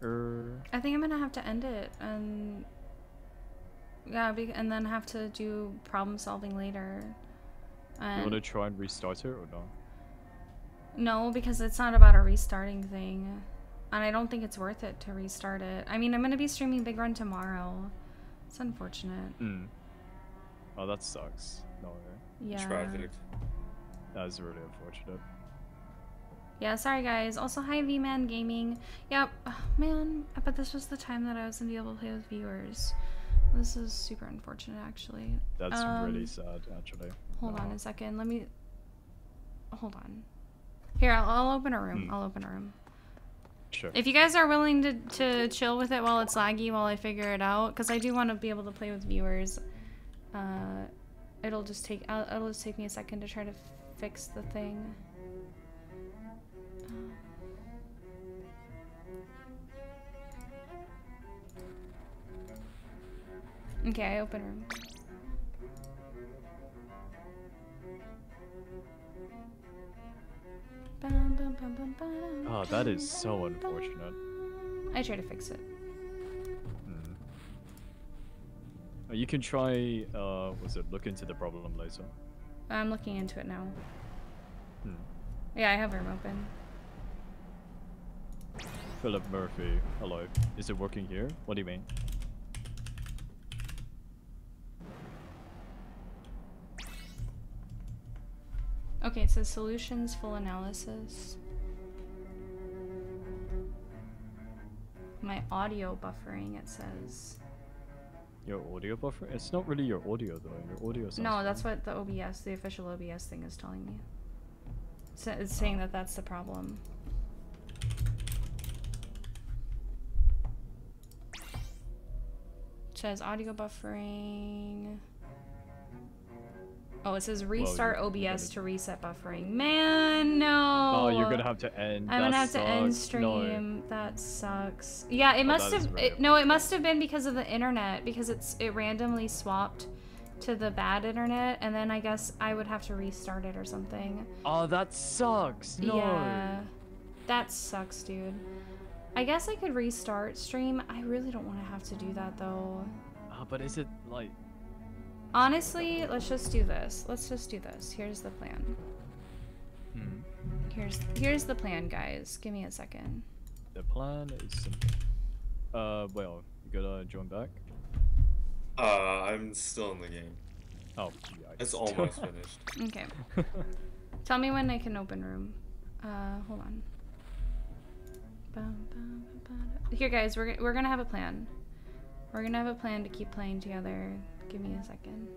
Er, I think I'm gonna have to end it and yeah, be- and then have to do problem solving later. And you want to try and restart it or no? no, because it's not about a restarting thing, and I don't think it's worth it to restart it. I mean, I'm gonna be streaming Big Run tomorrow. It's unfortunate. Hmm. Oh, that sucks. No, right? Yeah. Tragic. That is really unfortunate. Yeah, sorry guys. Also, hi V-Man Gaming. Yep, ugh, man, but this was the time that I was gonna be able to play with viewers. This is super unfortunate, actually. That's really Um, sad, actually. Hold on a second. Let me. Hold on. Here, I'll, I'll open a room. Hmm. I'll open a room. Sure. If you guys are willing to, to chill with it while it's laggy while I figure it out, because I do want to be able to play with viewers, uh, it'll just take it'll just take me a second to try to fix the thing. Okay, I open room. Oh, that is so unfortunate. I try to fix it. Hmm. You can try, uh, was it look into the problem later? I'm looking into it now. Hmm. Yeah, I have room open. Philip Murphy, hello. Is it working here? What do you mean? Okay, it says solutions full analysis. My audio buffering, it says. Your audio buffer? It's not really your audio though. Your audio sounds No, fine. that's what the OBS, the official OBS thing is telling me. So it's saying oh. that that's the problem. It says audio buffering. Oh, it says restart gonna- OBS to reset buffering. Man, no. Oh, you're gonna have to end. I'm that gonna have to end sucks. No. stream. That sucks. Yeah, it Oh, must have. It, no, it must have been because of the internet because it's it randomly swapped to the bad internet, and then I guess I would have to restart it or something. Oh, that sucks. No. Yeah, that sucks, dude. I guess I could restart stream. I really don't want to have to do that though. Ah, but is it like? Honestly, let's just do this. Let's just do this. Here's the plan. Hmm. Here's here's the plan, guys. Give me a second. The plan is simple. Uh, well, you gotta join back. Uh, I'm still in the game. Oh, It's almost [LAUGHS] finished. Okay. Tell me when I can open room. Uh, hold on. Bum, bum, ba, ba, da. Here, guys, we're, we're gonna have a plan. We're gonna have a plan to keep playing together. Give me a second.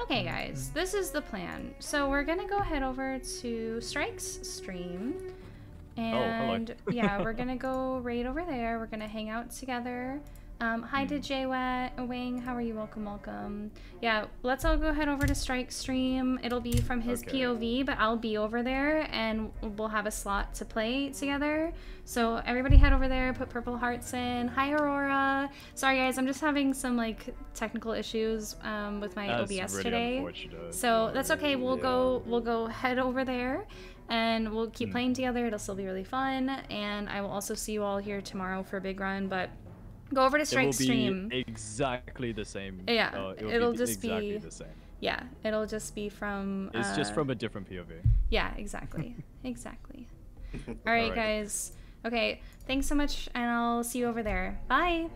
Okay, guys, this is the plan. So we're gonna go head over to Strike's stream. Oh, hello. And yeah, we're gonna go right over there. We're gonna hang out together. Um, hi to Jay Wa- Wang. How are you? Welcome, welcome. Yeah, let's all go head over to Strike stream. It'll be from his Okay. POV, but I'll be over there and we'll have a slot to play together. So everybody head over there, put purple hearts in. Hi Aurora. Sorry guys, I'm just having some like technical issues um, with my That's OBS really today. So that's okay. We'll go we'll go head over there and we'll keep Hmm. playing together. It'll still be really fun. And I will also see you all here tomorrow for a big run, but Go over to Strike Stream. exactly the same. Yeah, uh, it'll, it'll be just exactly be exactly the same. Yeah, it'll just be from. It's just uh, from a different POV. Yeah, exactly, [LAUGHS] exactly. [LAUGHS] All right, All right, guys. Okay, thanks so much, and I'll see you over there. Bye.